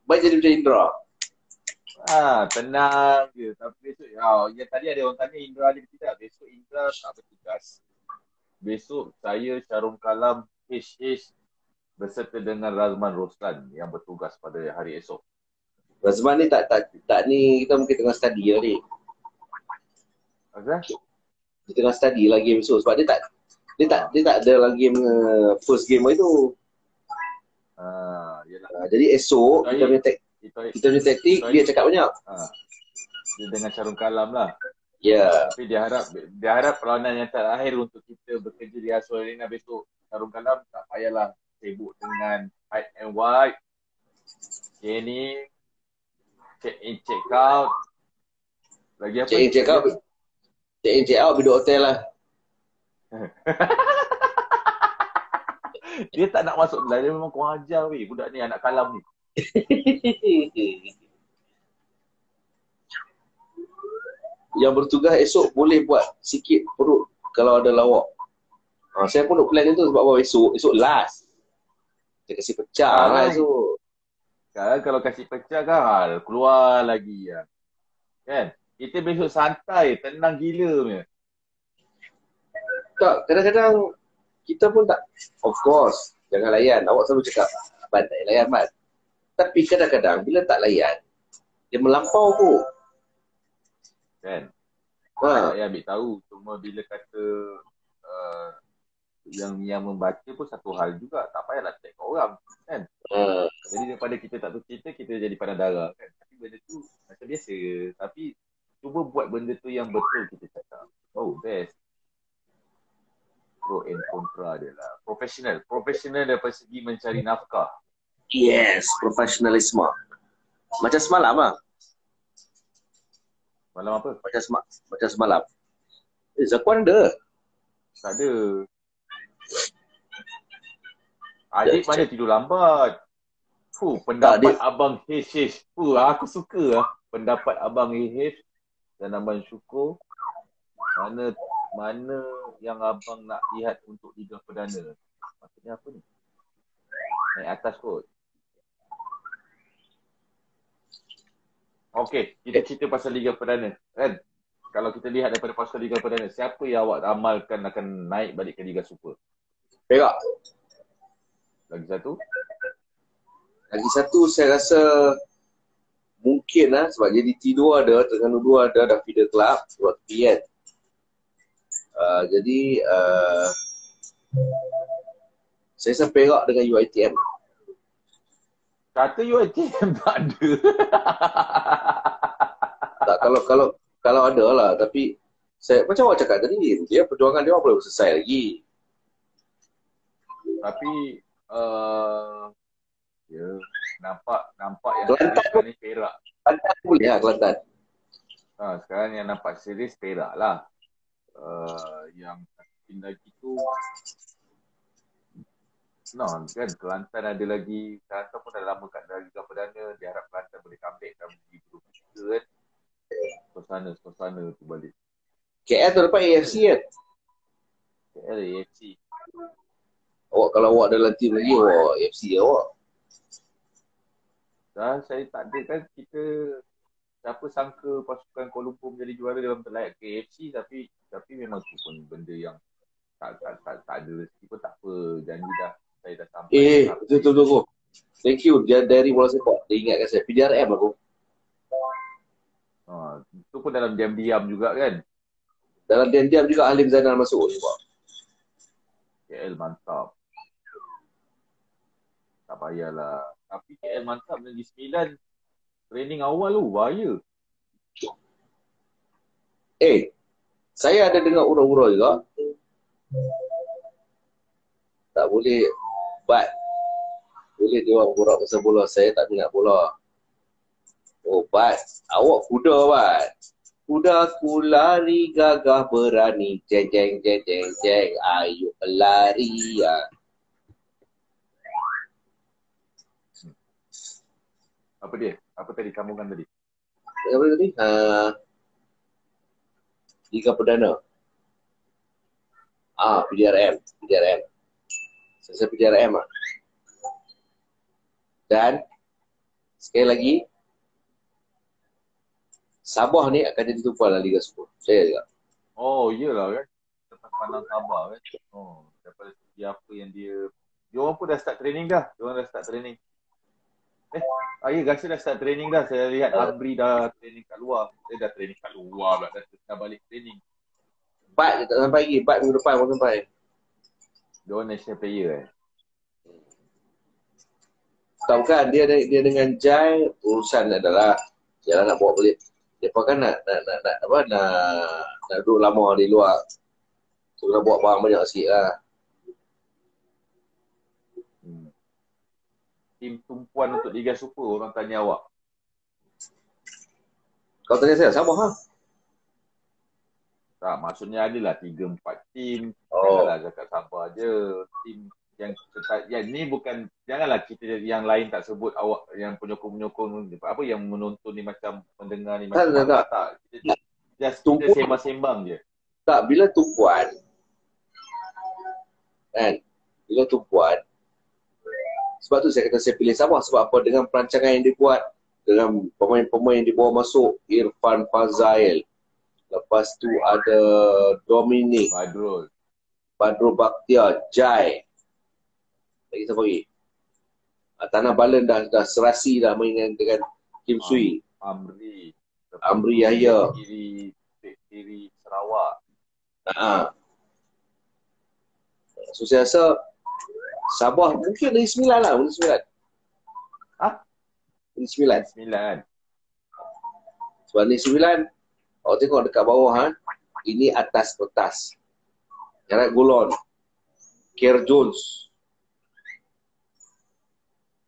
baik jadi macam Indra. Ah, tenang je. Tapi besok, oh, yang tadi ada orang tanya Indra ada ke tidak. Besok Indra tak bertugas. Besok saya Syarum Kalam HH berserta dengan Razman Roslan yang bertugas pada hari esok. Razman ni tak tak tak ni kita mungkin tengah study lah ni. Azhar? Dia tengah study lagi besok sebab dia tak dia tak dia tak ada lagi game uh, first game itu. Ah, yelah. Uh, jadi esok kita punya Itu, kita punya taktik dia cakap banyak. ah, dia dengan Syarum Kalam lah. Ya. Yeah. Tapi dia harap dia harap perlawanan yang terakhir untuk kita bekerja di Aswa Arena besok. Syarum Kalam tak payahlah sibuk dengan hide and white. Kenny, check in, check out. Lagi apa? Check in check out. Check in check out duduk hotel lah. (laughs) Dia tak nak masuk belah. Dia memang kurang ajar weh. Budak ni anak kalam ni. (laughs) yang bertugas esok boleh buat sikit perut kalau ada lawak. Ha, saya pun nak plan tu sebab apa esok, esok last. Kita kasi pecah Ah, lah esok. Sekarang kalau kasih pecah kan. Keluar lagi ya. Kan? Kita besok santai. Tenang gila punya. Tak, kadang-kadang kita pun tak, of course, jangan layan. Awak selalu cakap, Abang tak layan, Mat. Tapi kadang-kadang bila tak layan, dia melampau pun. Kan? Ha, Saya ambil tahu. Cuma bila kata uh, yang yang membaca pun satu hal juga. Tak payahlah tag orang kan. Uh, Jadi daripada kita tak tahu cerita, kita jadi pandang darah kan. Tapi benda tu macam biasa. Tapi cuba buat benda tu yang betul kita cakap. Oh, best. Pro and kontra dia lah. Professional. Professional daripada segi mencari nafkah. Yes, profesionalisme. Macam semalam lah. Malam apa? Macam, sema, macam semalam. Eh, Zakuan ada. Tak ada. Adik Ya, mana tidur lambat. Fuh, pendapat dia- Abang Hish Fuh, aku suka lah pendapat Abang Hish dan Abang Syukur. Mana mana yang abang nak lihat untuk Liga Perdana? Maksudnya apa ni? Naik atas kot. Okey, kita cerita pasal Liga Perdana. Kan? Kalau kita lihat daripada pasal Liga Perdana, siapa yang awak ramalkan akan naik balik ke Liga Super? Perak. Lagi satu? Lagi satu saya rasa mungkin lah sebab JDT 2 ada, Terengganu 2 ada, dah feeder club sebab tepi kan. Uh, jadi uh, saya rasa Perak dengan UiTM. Kata UiTM (laughs) tak ada. Tak kalau kalau kalau ada lah tapi saya macam awak cakap tadi dia perjuangan dia belum selesai lagi. Tapi uh, ya nampak nampak yang Kelantan sekarang ni Perak. Kelantan boleh lah Kelantan. Ha, sekarang yang nampak serius Perak lah. Uh, yang tim lagi tu No, kan Kelantan ada lagi Kelantan pun dah lama kat dalam Liga Perdana Dia harap Kelantan boleh comeback dalam Liga 3 kan. Suasana, suasana tu balik. KL tu dapat AFC kan. KL AFC Awak kalau awak dalam tim lagi awak AFC awak. Dan saya tak ada kan. Kita siapa sangka pasukan Kuala Lumpur menjadi juara dalam terlayak KFC tapi tapi memang tu pun benda yang tak tak tak, tak ada rezeki pun tak apa. Janji dah saya dah sampai Eh, betul betul betul. Thank you dia dari bola sepak. Dia ingatkan saya PDRM aku. ha, itu pun dalam diam-diam juga kan Dalam diam-diam juga Halim Zainal masuk sebab. KL mantap tak payahlah tapi KL mantap Negeri Sembilan training awal tu bahaya Eh, saya ada dengar ura-ura juga. Tak boleh but boleh dia orang borak pasal bola. Saya tak minat bola. Oh, but awak kuda, but. Kuda ku lari gagah berani. Jeng, jeng, jeng, jeng, jeng. Ayo lari. Ya. apa dia apa tadi sambungan tadi Apa tadi? Uh, Liga Perdana. Ah, PDRM. PDRM. Saya rasa PDRM lah. Dan sekali lagi Sabah ni akan jadi tumpuan dalam Liga Super. Saya juga. Oh, iyalah kan. Lepas pandang sabar kan. Oh, daripada segi apa yang dia... Dia orang pun dah start training dah. Dia orang dah start training. Eh, ah, ya, Gasha dah start training dah. Saya lihat Ah. Abri dah training kat luar. Dia dah training kat luar pula. Dah, dah balik training. Bat dia tak sampai lagi. Bat minggu depan pun sampai. Dia orang national player eh. Tak bukan. Dia, dia dengan Jai, urusan adalah jalan nak bawa balik. Dia kan nak, nak, nak, nak, apa, nak, nak duduk lama di luar. So, nak bawa barang banyak sikit lah. Hmm. Tim tumpuan untuk Liga Super orang tanya awak. Kau tanya saya, sama ha? Tak, maksudnya adalah 3-4 tim. Oh, Janganlah cakap sabar je. Tim yang kita, yang ni bukan janganlah kita yang lain tak sebut awak yang penyokong-penyokong apa yang menonton ni macam mendengar ni Tak, macam tak, tak. tak. Kita just, just Tumpu- kita sembang-sembang je. tak. Bila tumpuan, kan? Bila tumpuan, sebab tu saya kata saya pilih Sabah. Sebab apa? Dengan perancangan yang dia buat, dengan pemain-pemain yang dibawa masuk, Irfan Fazail. Lepas tu ada Dominic, Badrul. Badrul Bakhtiar, Jai. Lagi siapa lagi? Ah, Tanah Balan dah, dah serasi dah main dengan Kim Sui. Amri. Amri Yahya. Kiri, kiri Sarawak. Ha. So saya rasa Sabah mungkin dari sembilan lah, dari sembilan. Ha? Dari sembilan. Sembilan. Sebab ni sembilan, awak tengok dekat bawah ha, ini atas kertas. Gerard Gulon, Kier Jones,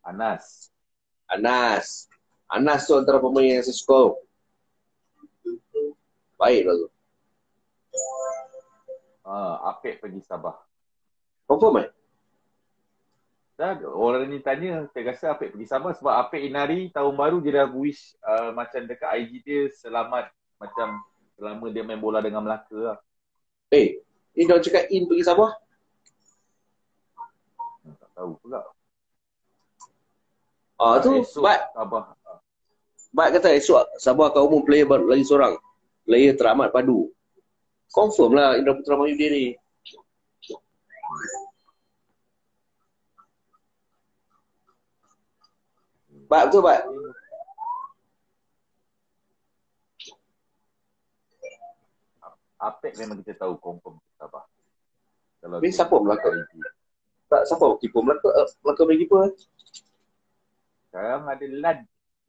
Anas. Anas. Anas tu antara pemain yang saya suka. Baik lah tu. Ah, Apek pergi Sabah. Confirm eh? Orang ni tanya, saya rasa Apek pergi Sabah sebab Apek Inari tahun baru dia dah wish uh, macam dekat IG dia selamat macam selama dia main bola dengan Melaka lah. Eh, ni dia orang cakap in pergi Sabah. Tak tahu pula. Ah tu, Esok Bat, Sabah. Bat kata esok Sabah akan umum player baru lagi seorang. Player teramat padu. Confirm lah Indra Putra Mahyudin ni. Bat betul Bat? Apek memang kita tahu confirm Sabah. Kalau Ni siapa Melaka? Tak siapa keeper Melaka uh, Melaka main keeper eh? Sekarang ada Lan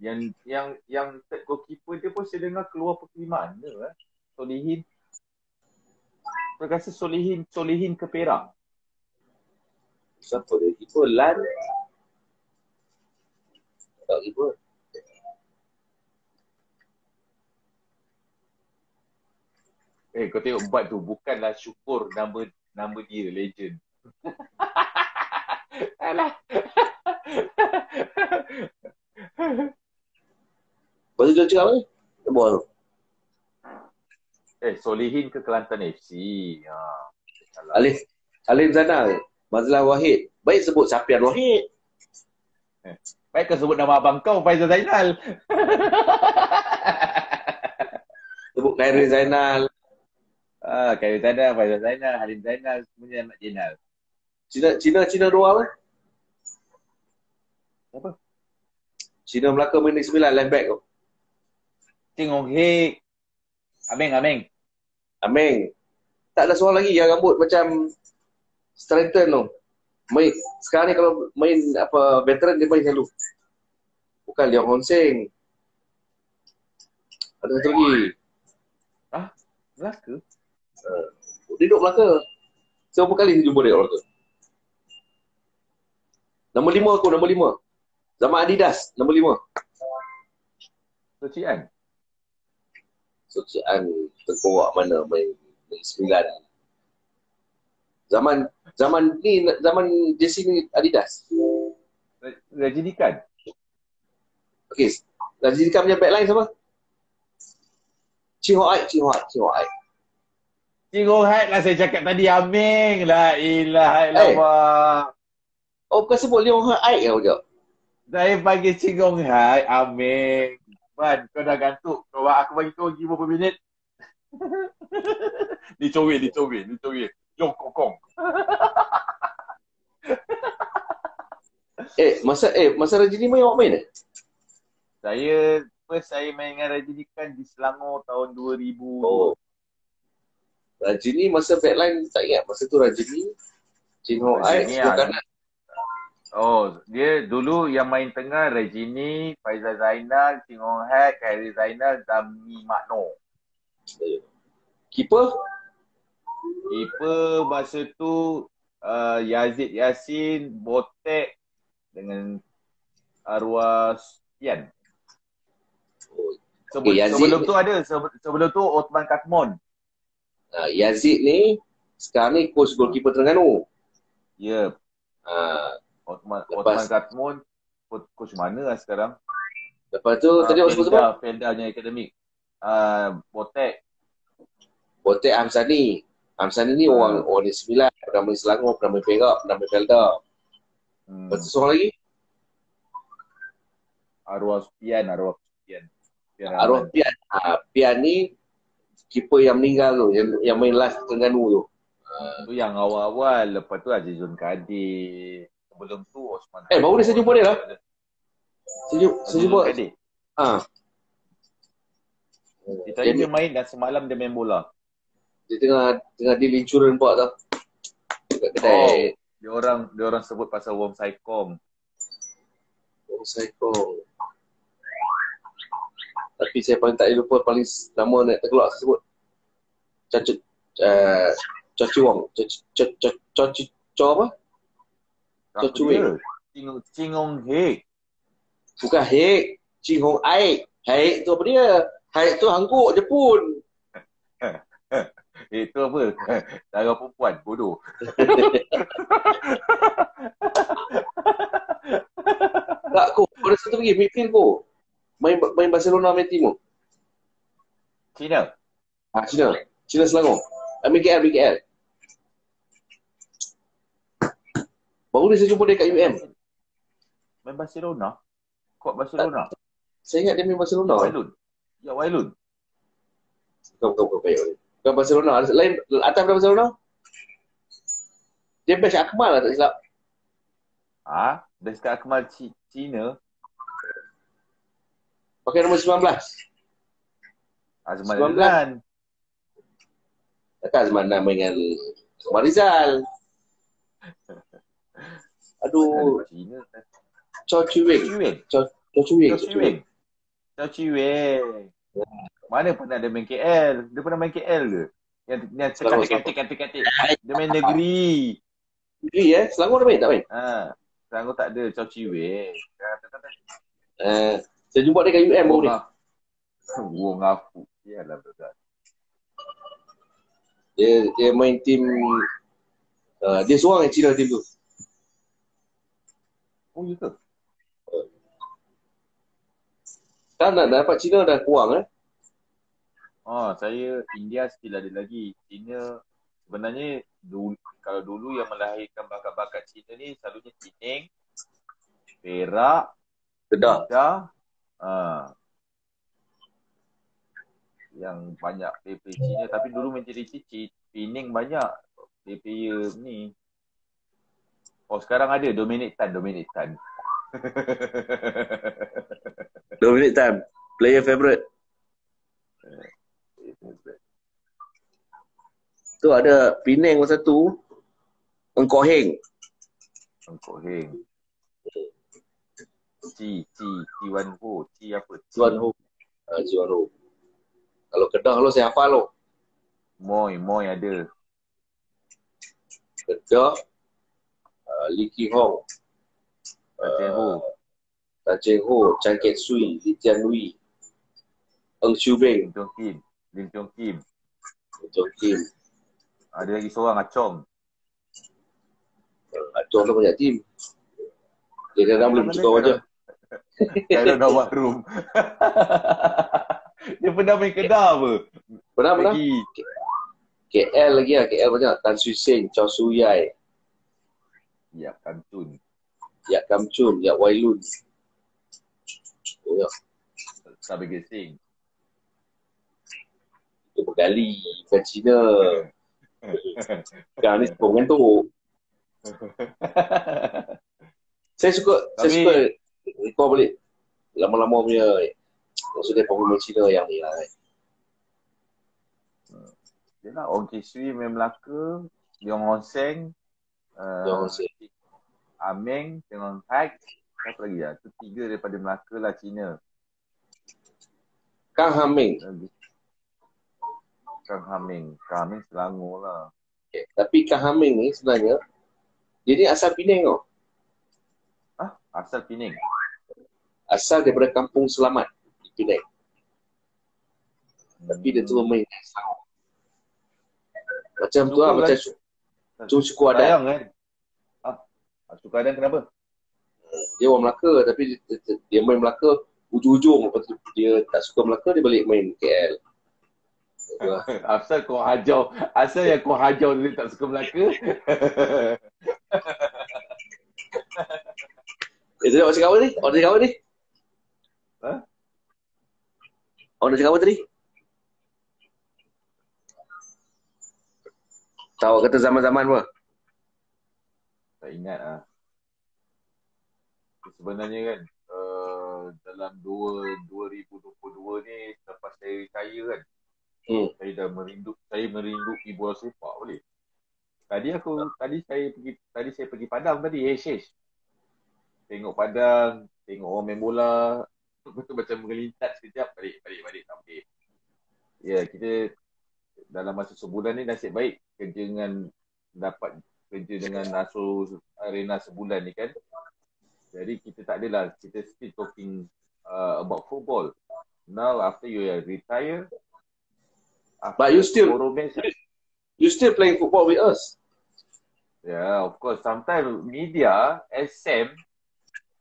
yang yang yang third goalkeeper dia pun saya dengar keluar pergi mana eh? Solihin. Saya rasa Solihin Solihin ke Perak. Siapa dia? Keeper Lan. Tak keeper. Eh kau tengok buat tu bukanlah syukur nama nama dia legend. (laughs) Alah. Lepas tu dia cakap apa ni? Dia buat tu. eh Solihin ke Kelantan FC. Ha. Salah. Alif. Alif Zanal. Mazlan Wahid. Baik sebut Sapian Wahid. Baik kau sebut nama abang kau Faizal Zainal. Sebut Khairul Zainal. Ah, Khairul Zainal, Faizal Zainal, Halim Zainal, semuanya Ahmad Zainal. Cina, Cina, Cina dua apa? Apa? Cina Melaka main di sembilan left back tu. Cing Hong Hek. Ameng, Ameng. Ameng. Tak ada seorang lagi yang rambut macam strengthen tu. Main, sekarang ni kalau main apa veteran dia main selalu. Bukan Leong Hon Seng. Ada satu lagi. Melaka? Dia duduk Melaka. Saya berapa kali saya jumpa dia Melaka. Nombor lima aku, nombor lima. Zaman Adidas, nombor lima. Sucian. Sucian tengkorak mana main, main sembilan. Zaman zaman ni zaman jersey ni Adidas. Rajinikan. Okey. Rajin punya backline siapa? Cik Ho Ai, Cik Ho Ai, Cik Ho Ai. Hong Hek lah saya cakap tadi. Ameng. La ilaha illallah. Oh, bukan sebut Leong Ho Ai ke kau Saya panggil Cing Hong Hek. Ameng. Man, kau dah gantuk. Kau aku bagi kau lagi berapa minit? (laughs) dicowil, dicowil, dicowil. Jom kokong. (laughs) Eh, masa eh masa Rajin ni main awak main eh? Saya first saya main dengan Rajinikan di Selangor tahun 2000. Oh. Rajin ni masa backline tak ingat. Masa tu Rajin ni Cik Ho Ai, sebelah kanan. Oh, dia dulu yang main tengah Regini, Faizal Zainal, Cing Hong Hek, Khairi Zainal, Zami Makno. Keeper? Keeper masa tu uh, Yazid Yasin, Botek dengan arwah. Oh, Sebelum, Okey, Yazid sebelum tu ada, sebelum, sebelum tu Osman Katmon. Uh, Yazid ni sekarang ni coach goalkeeper Terengganu. Ya, Uh, Osman, Lepas- Osman Katmon. Coach, mana lah sekarang? lepas tu tadi awak sebut siapa? Felda, Felda akademik. Uh, Botek. Botek Hamsani. Hamsani ni orang orang di sembilan. Pernah main Selangor, pernah main Perak, pernah main Felda. Hmm, Lepas tu seorang lagi? arwah Pian, arwah Pian. Pian Arwah. Pian. Pian ni keeper yang meninggal tu. Yang, yang main last Terengganu tu. Uh, Tu yang awal-awal. Lepas tu Azizun Kadir. Sebelum tu Osman. Eh, baru ni saya jumpa dia lah. saya, saya jumpa. Kadir. Ah. Dia tadi dia main dan semalam dia main bola. Dia tengah tengah deal insurans buat tau. kat kedai. Dia orang dia orang sebut pasal Wong Saikom. Oh, Saikong. Tapi saya paling tak lupa paling nama nak terkeluar saya sebut. Cacu uh, Cacu Wong. Cacu Cacu Cacu Cacu apa? Apa Chow dia? Cing Cing Ong Hek. Bukan Hek. Ching Hong Aik. Haik tu apa dia? Haik tu hangguk Jepun. Eh, (laughs) itu apa? (laughs) Darah perempuan, bodoh. (laughs) Tak ko. Kau ada satu lagi midfield ko. Main main Barcelona main timur. Cina. Ah Cina. Cina Selangor. Ambil KL, ambil KL. Baru ni saya jumpa dia kat UM. Main Barcelona. Kok Barcelona? Saya ingat dia main Barcelona. Wailun. Ya, Wailun. Bukan, bukan, bukan. bukan. Bukan Barcelona. Ada Lain, atas daripada Barcelona. Dia batch Akmal lah tak silap. Ah, best kat Akmal C- Cina. Pakai nombor 19. Azman 19. Adnan. Takkan Azman nak main dengan Umar Rizal. Aduh, Cina. Chow Chi Wing. Chow Chi Wing. Chow. Chow Ciweng. Mana pernah dia main KL? Dia pernah main KL ke? Yang yang Selangor, cekatik-katik-katik. Dia main negeri. Negeri eh. Selangor dah main tak main? Ha. Selangor tak ada Chow Ciweng. Uh, saya jumpa dia kat UM baru ni. (laughs) Wong aku. Yalah betul. Dia, dia main tim uh, dia seorang yang Cina tim tu. Oh, ya ke? Sekarang nak dapat Cina dah kurang eh. Oh, saya India still ada lagi. Cina sebenarnya dulu, kalau dulu yang melahirkan bakat-bakat Cina ni selalunya Penang, Perak, Kedah. Kedah, ha. yang banyak player Cina. Tapi dulu menjadi cicit, Penang banyak player ni. Oh, sekarang ada Dominic Tan, Dominic Tan. (laughs) Dominic Tam. Player favourite. Tu ada Penang masa tu. Engkau Heng. Engkau Heng. Ci, Ci, Ci Wan Ho. Ci apa? Ci. Tuan Ho. Uh, Tuan Ho. Kalau Kedah lo saya hafal lo. Moy, Moy ada. Kedah. Uh, Lee Ki Hong. Ho. Tan Cheng Ho. Chan Kiet Sui. Lee Tian Lui. Eng Chiu Beng. Lim Chong Kim. Lim Chong Kim. Jong Kim. Ada lagi seorang Acong. Uh, Jong tu banyak tim. Dia kadang belum cukup wajah. (laughs) Kairon Nawarum. (laughs) Dia pernah main Kedah apa? Pernah, pernah. KL lagi lah. KL banyak. Tan Sui Seng. Chow Su Yai. Ya, Kantun. Yak Kam Lun. Oh, ya. Sabi Gesing. Dia bergali. Bukan Cina. (laughs) Sekarang ni suka mengantuk. Saya suka, saya suka kau balik lama-lama punya maksudnya pemain Cina yang ni lah. eh. Dia nak Ong Kisui main Melaka. Leong Hon Seng. Uh, Leong Hon Seng. Ameng. Tengok Hack. Apa lagi ya? Itu tiga daripada Melaka lah Cina. Kang Haming. Kang Haming. Kang Haming Selangor lah. Okay. Tapi Kang Haming ni sebenarnya dia ni asal Penang tau. Asal Penang. Asal daripada kampung Selamat di Penang. Tapi dia tu main. Macam tu lah, macam tu suku adat. Sayang kan? Ah, suku adat kenapa? Dia orang Melaka tapi dia, dia, dia main Melaka ujung-ujung lepas tu dia tak suka Melaka dia balik main KL. (laughs) Asal kau hajau. Asal yang kau hajau dia tak suka Melaka. (laughs) Eh, tadi awak cakap apa ni? Nak cakap apa ni? Ha? Awak nak cakap apa tadi? Awak kata zaman-zaman apa? tak ingat ah. Sebenarnya kan uh, dalam dua, 2022 ni selepas saya retire kan Hmm. saya dah merindu saya merinduki bola sepak boleh. Tadi aku tadi saya pergi tadi saya pergi Padang tadi HH. Tengok Padang, tengok orang main bola, betul macam mengelintas sekejap balik balik balik sampai. Ya, kita dalam masa sebulan ni nasib baik kerja dengan dapat kerja dengan Naso Arena sebulan ni kan. Jadi kita tak adalah kita still talking uh, about football. Now after you are retire, after But you still match, you still playing football with us. Yeah, of course. Sometimes media, SM,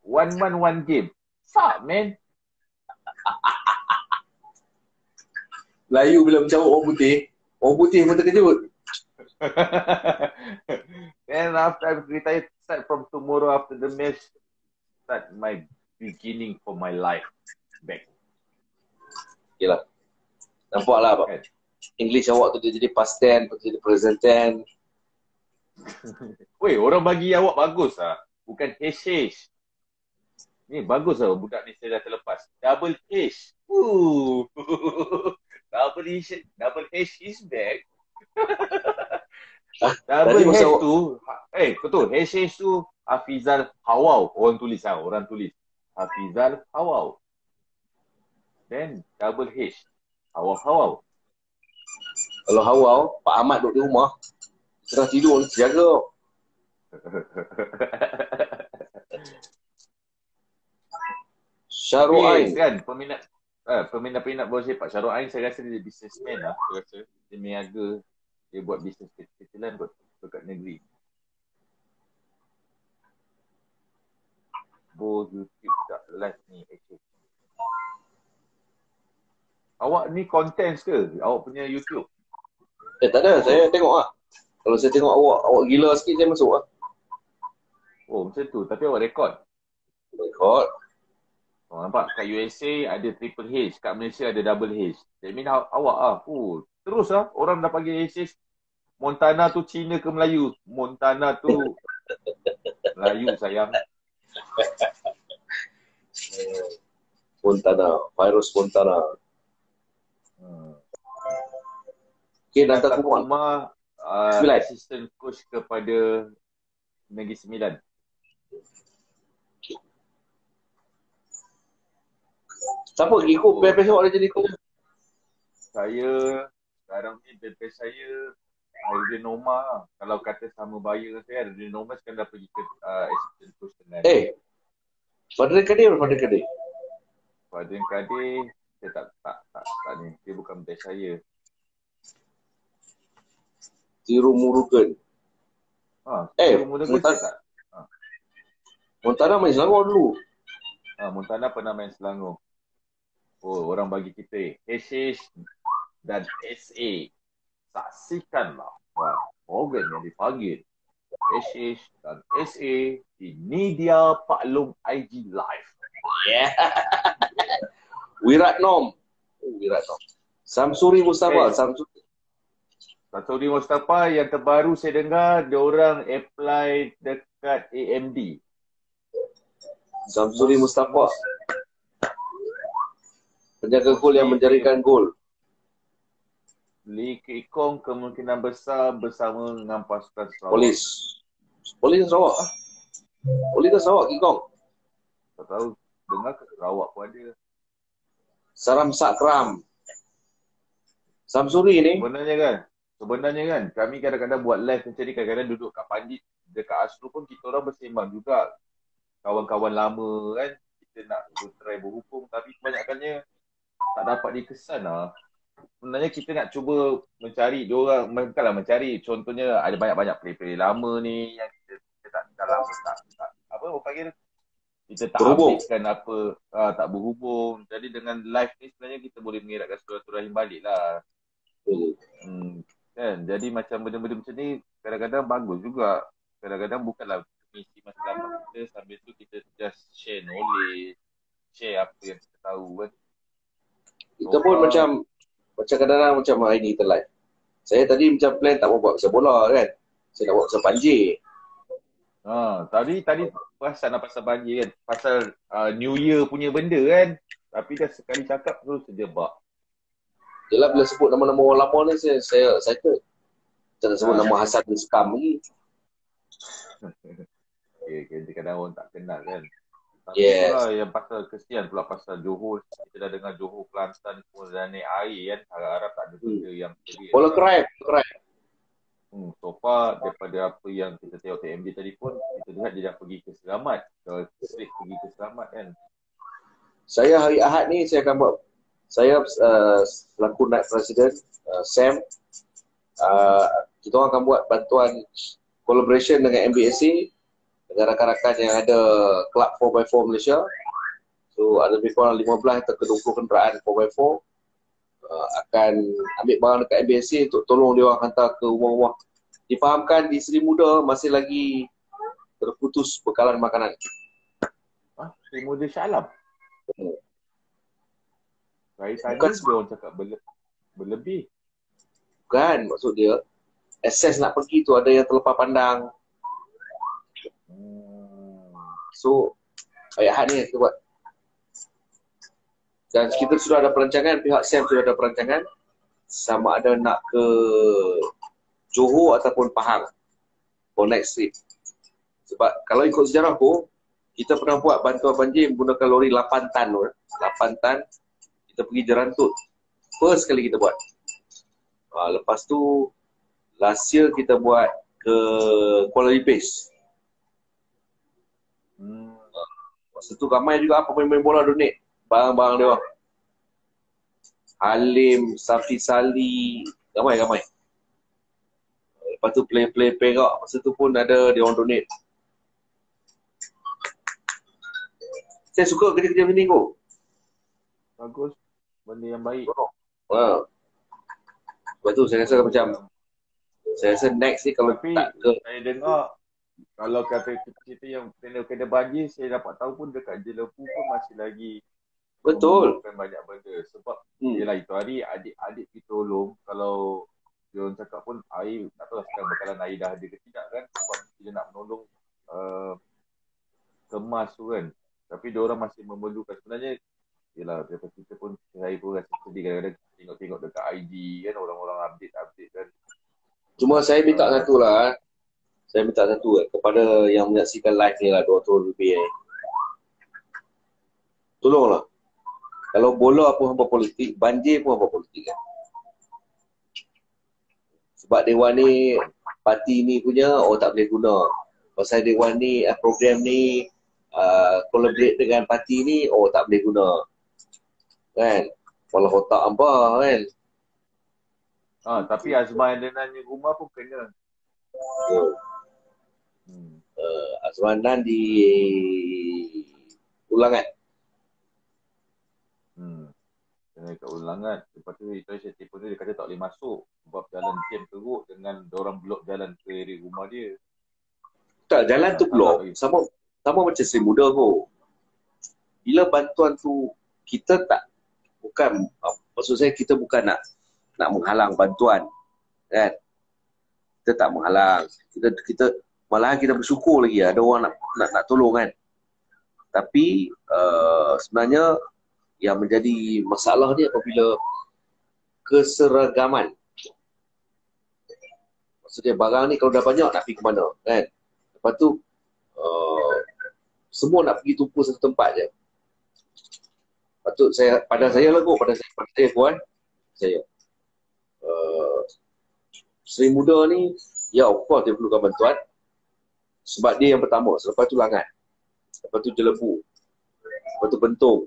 one man, one game. Fuck, man. Melayu bila mencabut orang putih, orang putih pun terkejut. (laughs) Then after I retire, start from tomorrow after the match, start my beginning for my life back. Yelah. Nampaklah apa? Kan? English awak tu dia jadi past tense, lepas tu jadi present tense. (laughs) Weh, orang bagi awak bagus ah. Bukan HH. Ni bagus lah budak ni saya dah terlepas. Double H. Ooh. (laughs) double H, double H is back. (laughs) double H tu, eh betul, H H tu Hafizal Hawau. Orang tulis ah, orang tulis. Hafizal Hawau. Then double H. Hawau Hawau. Kalau hawau, Pak Ahmad duduk di rumah, tengah tidur ni terjaga. (laughs) Syarul Ain. kan peminat uh, peminat-peminat bola sepak Syarul Ain saya rasa dia businessman lah saya rasa dia meniaga dia buat bisnes kecil-kecilan kot dekat negeri Bo YouTube tak live ni actually. Awak ni contents ke? Awak punya YouTube? Eh tak ada, saya tengok lah. Kalau saya tengok awak, awak gila sikit saya masuk lah. Oh macam tu. Tapi awak rekod. Record. Oh, nampak kat USA ada triple H. Kat Malaysia ada double H. That mean aw- awak ah. Oh, terus ah. Orang dah panggil H. Montana tu Cina ke Melayu? Montana tu (laughs) Melayu sayang. (laughs) Montana, virus Montana. Hmm. Okay, Satu kuat. rumah uh, assistant coach kepada Negeri Sembilan. Siapa ikut BPS awak dah jadi coach? Saya sekarang ni BP saya Aidin Noma. Kalau kata sama buyer saya Aidin Noma sekarang dah pergi ke uh, assistant coach Eh, Fadil Kadir atau Fadil Kadir? Fadil Kadir saya tak tak tak, tak ni dia bukan best saya. Tiru Murugan. Ha, Eh, Montana- tak? Montana main Selangor dulu. Ha, Montana pernah main Selangor. Oh, orang bagi kita HH dan SA. Saksikanlah Wah, program yang dipanggil HH dan SA di Media Paklum IG Live. Yeah. (laughs) Wirat Nom. Oh, Wirat Nom. Samsuri Mustafa. Eh. Samsuri. Satu di Mustafa yang terbaru saya dengar dia orang apply dekat AMD. Samsuri Mustafa. Penjaga gol yang menjarikan gol. Lee Kekong kemungkinan besar bersama dengan pasukan Sarawak. Polis. Polis Sarawak. ah. Polis ke Sarawak, Kikong. Tak tahu dengar ke Sarawak pun ada. Saram Sakram. Samsuri ni. Sebenarnya kan, sebenarnya kan kami kadang-kadang buat live macam ni kadang-kadang duduk kat Pandit dekat Asru pun kita orang bersembang juga. Kawan-kawan lama kan kita nak try berhubung tapi kebanyakannya tak dapat dikesan lah. Sebenarnya kita nak cuba mencari dia orang bukanlah mencari contohnya ada banyak-banyak play-play lama ni yang kita, kita tak dah lama tak, tak apa orang panggil kita tak Berhubung. updatekan apa uh, tak berhubung. Jadi dengan live ni sebenarnya kita boleh mengeratkan silaturahim balik lah. Hmm. Hmm, kan? Jadi macam benda-benda macam ni kadang-kadang bagus juga. Kadang-kadang bukanlah misi matlamat kita sambil tu kita just share knowledge, share apa yang kita tahu kan. Kita pun Oh. macam macam kadang-kadang macam hari ni kita live. Saya tadi macam plan tak mau buat pasal bola kan. Saya nak buat pasal banjir. Ha, tadi tadi perasan lah pasal banjir kan. Pasal uh, New Year punya benda kan. Tapi dah sekali cakap terus terjebak. Yelah bila sebut nama-nama orang lama ni saya, saya excited. Nak sebut Ah. nama Hasan bin Skam lagi. (laughs) Okay, kadang-kadang orang tak kenal kan. Yes. pula yang pasal kesian pula pasal Johor. Kita dah dengar Johor, Kelantan semua dah naik air kan. Harap-harap tak ada benda yang pelik. Bola crime, bola crime. Hmm, so far daripada apa yang kita tengok TMB tadi pun kita lihat dia dah pergi ke selamat. Dah straight pergi ke selamat kan. Saya hari Ahad ni saya akan buat saya uh, selaku naib presiden uh, Sam uh, kita orang akan buat bantuan collaboration dengan MBSC dengan rakan-rakan yang ada Club 4x4 Malaysia. So ada lebih kurang 15 atau ke 20 kenderaan 4x4 uh, akan ambil barang dekat MBSC untuk tolong dia orang hantar ke rumah-rumah. Difahamkan di Seri Muda masih lagi terputus bekalan makanan. Ah, Sri Muda Syalam. Hmm. Saya tanya Bukan dia orang cakap berle- berlebih. Bukan maksud dia Akses nak pergi tu ada yang terlepas pandang Hmm. So Ayat Ahad ni buat. Dan kita sudah ada perancangan Pihak SAM sudah ada perancangan. Sama ada nak ke Johor ataupun Pahang. For next trip. Sebab kalau ikut sejarah pun Kita pernah buat bantuan banjir Menggunakan lori 8 tan tu, 8 tan Kita pergi Jerantut. First kali kita buat. Ha, Lepas tu Last year kita buat ke Kuala Lipis Hmm. Masa tu ramai juga pemain-pemain bola donate barang-barang dia orang. Halim, Safi Sali, ramai-ramai. Lepas tu player-player Perak, masa tu pun ada dia orang donate. Saya suka kerja-kerja macam ni kot. Bagus. Benda yang baik. Ha. Lepas tu saya rasa macam, saya rasa next ni kalau Tapi tak ke, saya dengar kalau kata cerita yang kena kena banjir saya dapat tahu pun dekat Jelepu pun masih lagi betul. banyak benda. Sebab Hmm. yelah itu hari adik-adik kita tolong. Kalau dia orang cakap pun air tak tahu sekarang bakalan air dah ada ke tidak kan. Sebab bila nak menolong uh, kemas tu kan. Tapi dia orang masih memerlukan. Sebenarnya yelah daripada kita pun saya pun rasa sedih kadang-kadang tengok-tengok dekat IG kan orang-orang update-update kan. Cuma saya minta satu lah. Saya minta satu eh, kepada yang menyaksikan live ni lah, dua tahun lebih eh. Tolonglah. Kalau bola pun hampa politik, banjir pun hampa politik kan. Sebab Dewan ni, parti ni punya, oh tak boleh guna. Pasal Dewan ni, eh, program ni, uh, collaborate dengan parti ni, oh tak boleh guna. Kan? Kepala otak hampa kan. Ah, tapi Azman Adenannya rumah pun kena. Oh. Uh, Azwanan di ulangan. Hmm. Kena kat ulangan. Lepas tu itu saya tipu dia, dia kata tak boleh masuk. Sebab jalan jam teruk dengan orang blok jalan ke area rumah dia. Tak, jalan tu blok. Sama sama macam Sri Muda tu. Bila bantuan tu kita tak bukan maksud saya kita bukan nak nak menghalang bantuan kan kita tak menghalang kita kita malahan kita bersyukur lagi ada orang nak nak, nak tolong kan. Tapi uh, sebenarnya yang menjadi masalah ni apabila keseragaman. Maksudnya barang ni kalau dah banyak nak pergi ke mana kan? Lepas tu uh, semua nak pergi tumpu satu tempat je. Patut saya pada saya lah kot pada saya pada saya puan saya. Uh, Seri Muda ni ya of course dia perlukan bantuan sebab dia yang pertama selepas tu Langat lepas tu Jelebu lepas tu Bentung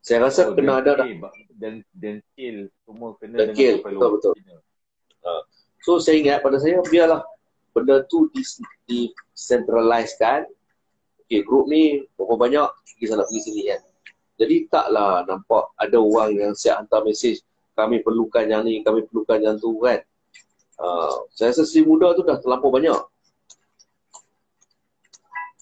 saya rasa Oh, kena ada Dan dengkil semua kena Dengkil, dengan betul, betul. China. So saya ingat pada saya biarlah benda tu di, di centralize kan. Okay, grup ni berapa banyak pergi sana pergi sini kan. Jadi taklah nampak ada orang yang siap hantar mesej kami perlukan yang ni, kami perlukan yang tu kan. Uh, saya rasa Sri Muda tu dah terlampau banyak.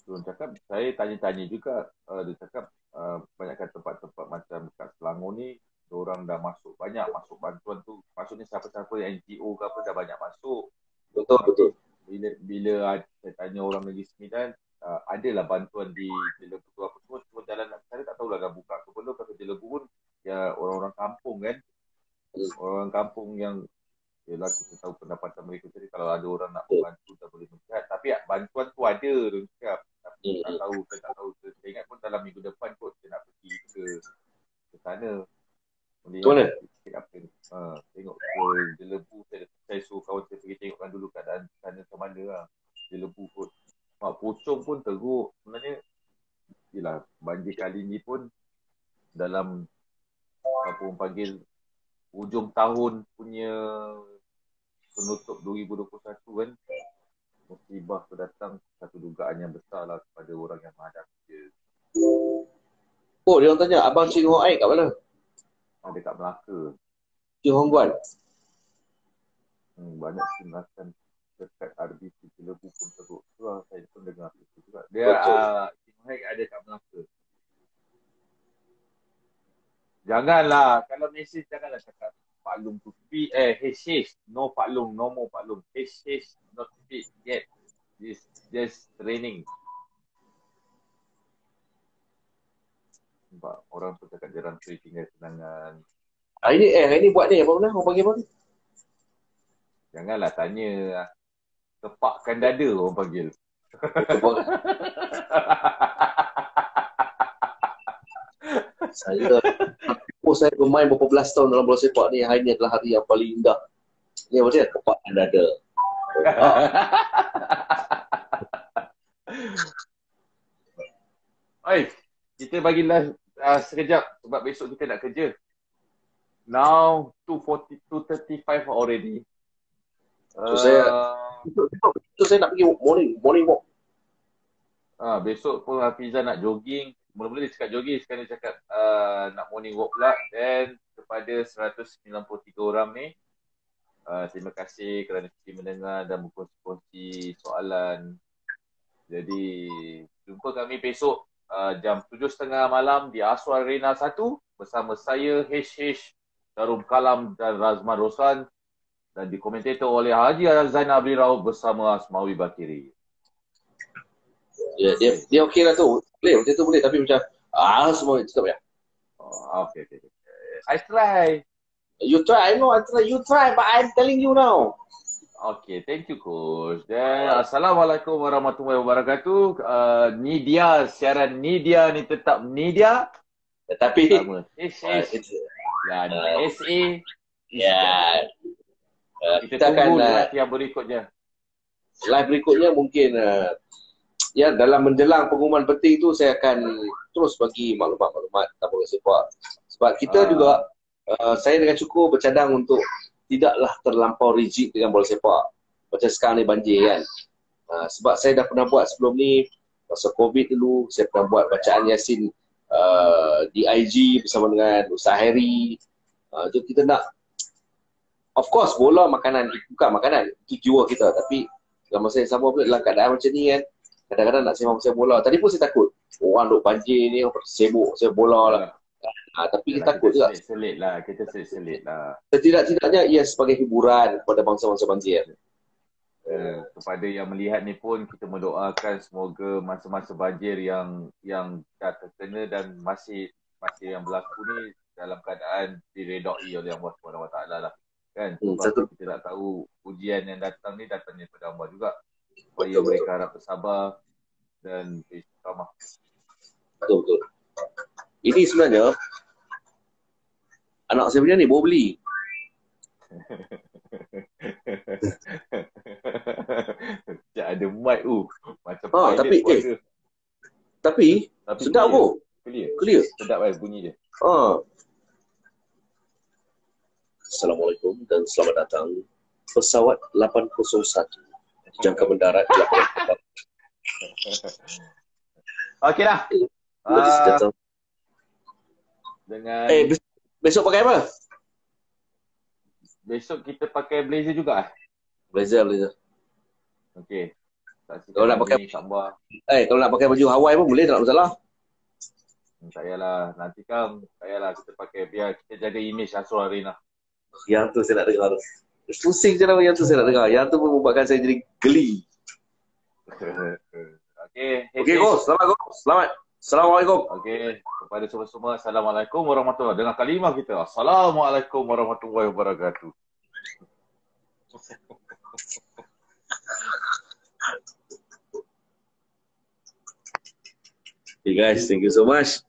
Dia cakap, saya tanya-tanya juga, uh, dia cakap uh, banyakkan tempat-tempat macam kat Selangor ni, orang dah masuk banyak masuk bantuan tu. Maksudnya siapa-siapa NGO ke apa dah banyak masuk. Betul, betul. Bila bila saya tanya orang Negeri Sembilan, uh, adalah bantuan di Jelebu tu apa semua, cuma jalan nak saya tak tahulah dah buka ke belum. Kata Jelebu pun ya orang-orang kampung kan. Hmm. Orang kampung yang Yelah kita tahu pendapatan mereka tadi kalau ada orang nak bantu tak boleh menjihad. Tapi bantuan tu ada tu cakap. Hmm. tak tahu, saya tak tahu. Saya ingat pun dalam minggu depan kot saya nak pergi ke ke sana. Boleh Ke mana? Cik apa ni? Ha, tengok ke Jelebu. Saya, saya suruh kawan saya pergi tengokkan dulu keadaan sana macam mana lah. Jelebu kot. Mak pocong pun teruk. Sebenarnya, yelah, banjir kali ni pun dalam apa orang panggil hujung tahun punya penutup 2021 kan musibah tu datang satu dugaan yang besar lah kepada orang yang menghadapi dia. Oh, dia orang tanya, Abang Cik Hong Aik kat mana? ada kat Melaka. Cik Hong Guan. hmm, banyak tindakan dekat RBC Cilebu pun teruk. Tu lah saya pun dengar itu juga. Dia Betul. uh, Haik ada kat Melaka. Janganlah kalau mesej janganlah cakap Pak Long to speak eh HH no Pak Long no more Pak Long HH just training. Nampak? Orang tu cakap dia rantui tinggal kenangan. Hari ni, eh, hari ni buat ni, apa benda? Orang panggil apa ni? Janganlah tanya. Tepakkan dada orang panggil. (laughs) Saya oh, saya bermain beberapa belas tahun dalam bola sepak ni. Hari ni adalah hari yang paling indah. Ni kepak dan dada (laughs) Oi, kita bagilah uh, sekejap sebab besok kita nak kerja. Now 2:40 2:35 already. So, saya- Uh, itu, itu, itu saya nak pergi morning morning walk Ah, besok pun Hafizah nak jogging. Mula-mula dia cakap jogging, sekarang dia cakap uh, nak morning walk pula. Dan kepada 193 orang ni, uh, terima kasih kerana sudi mendengar dan berkongsi soalan. Jadi, jumpa kami besok uh, jam 7.30 malam di Aswar Arena 1 bersama saya, HH, Darum Kalam dan Razman Rosan dan dikomentator oleh Haji Zainal Abdi Rauf bersama Asmawi Bakiri. ya, dia dia okey lah tu boleh macam tu boleh tapi macam ah semua cakap ya Oh, okay, okay, okay. I try. you try I know I try you try but I'm telling you now Okay, thank you coach. Dan Assalamualaikum warahmatullahi wabarakatuh. Uh, Nidia, siaran Nidia ni tetap Nidia. tapi Sama. uh, dan uh, SA. ya uh, Kita, kita akan uh, live yang berikutnya. live berikutnya mungkin uh, ya dalam menjelang pengumuman penting tu saya akan terus bagi maklumat-maklumat tentang bola sepak. Sebab kita Ah. juga uh, saya dengan cukup bercadang untuk tidaklah terlampau rigid dengan bola sepak. Macam sekarang ni banjir kan. Uh, sebab saya dah pernah buat sebelum ni masa Covid dulu saya pernah buat bacaan Yasin uh, di IG bersama dengan Ustaz Harry. Uh, tu kita nak of course bola makanan bukan makanan itu jiwa kita tapi dalam masa yang sama pula dalam keadaan macam ni kan kadang-kadang nak sembang pasal bola tadi pun saya takut orang duk banjir ni orang sibuk saya bola lah ha, tapi kita takut juga Selit lah. Kita selit-selit lah. setidak-tidaknya ia sebagai hiburan kepada bangsa-bangsa banjir Uh, kepada yang melihat ni pun kita mendoakan semoga masa-masa banjir yang yang dah terkena dan masih masih yang berlaku ni dalam keadaan diredai oleh Allah Taala lah. Kan? Hmm, Sebab satu. kita tak tahu ujian yang datang ni datang daripada Allah juga. Supaya Betul, mereka harap bersabar dan istiqamah. betul-betul ini sebenarnya anak saya punya ni bawa beli (laughs) Tak ada mic tu. Macam Ah, pilot tapi, eh, tapi Tapi sedap clear. pun Clear. clear Sedap kan bunyi dia. ha. Assalamualaikum dan selamat datang pesawat 801 jangka mendarat di Labuan (laughs) Okey lah. Ladies and Ah, gentlemen. dengan Eh, besok pakai apa? besok kita pakai blazer juga eh? Blazer, blazer. Okey. Kalau nak pakai- sabar. Eh, kalau nak pakai baju Hawaii pun boleh, tak ada masalah. Hmm, Tak payahlah. Nanti kan, tak payahlah kita pakai. Biar kita jaga image Asrul Arena. Yang tu saya nak dengar. Pusing je lah yang tu saya nak dengar. Yang tu pun membuatkan saya jadi geli. (laughs) Okey. Okey, Gos. Selamat, Gos. Selamat. Assalamualaikum. Okey. Kepada semua-semua, Assalamualaikum warahmatullahi wabarakatuh. Dengan kalimah kita, Assalamualaikum warahmatullahi wabarakatuh. Okay guys, thank you so much.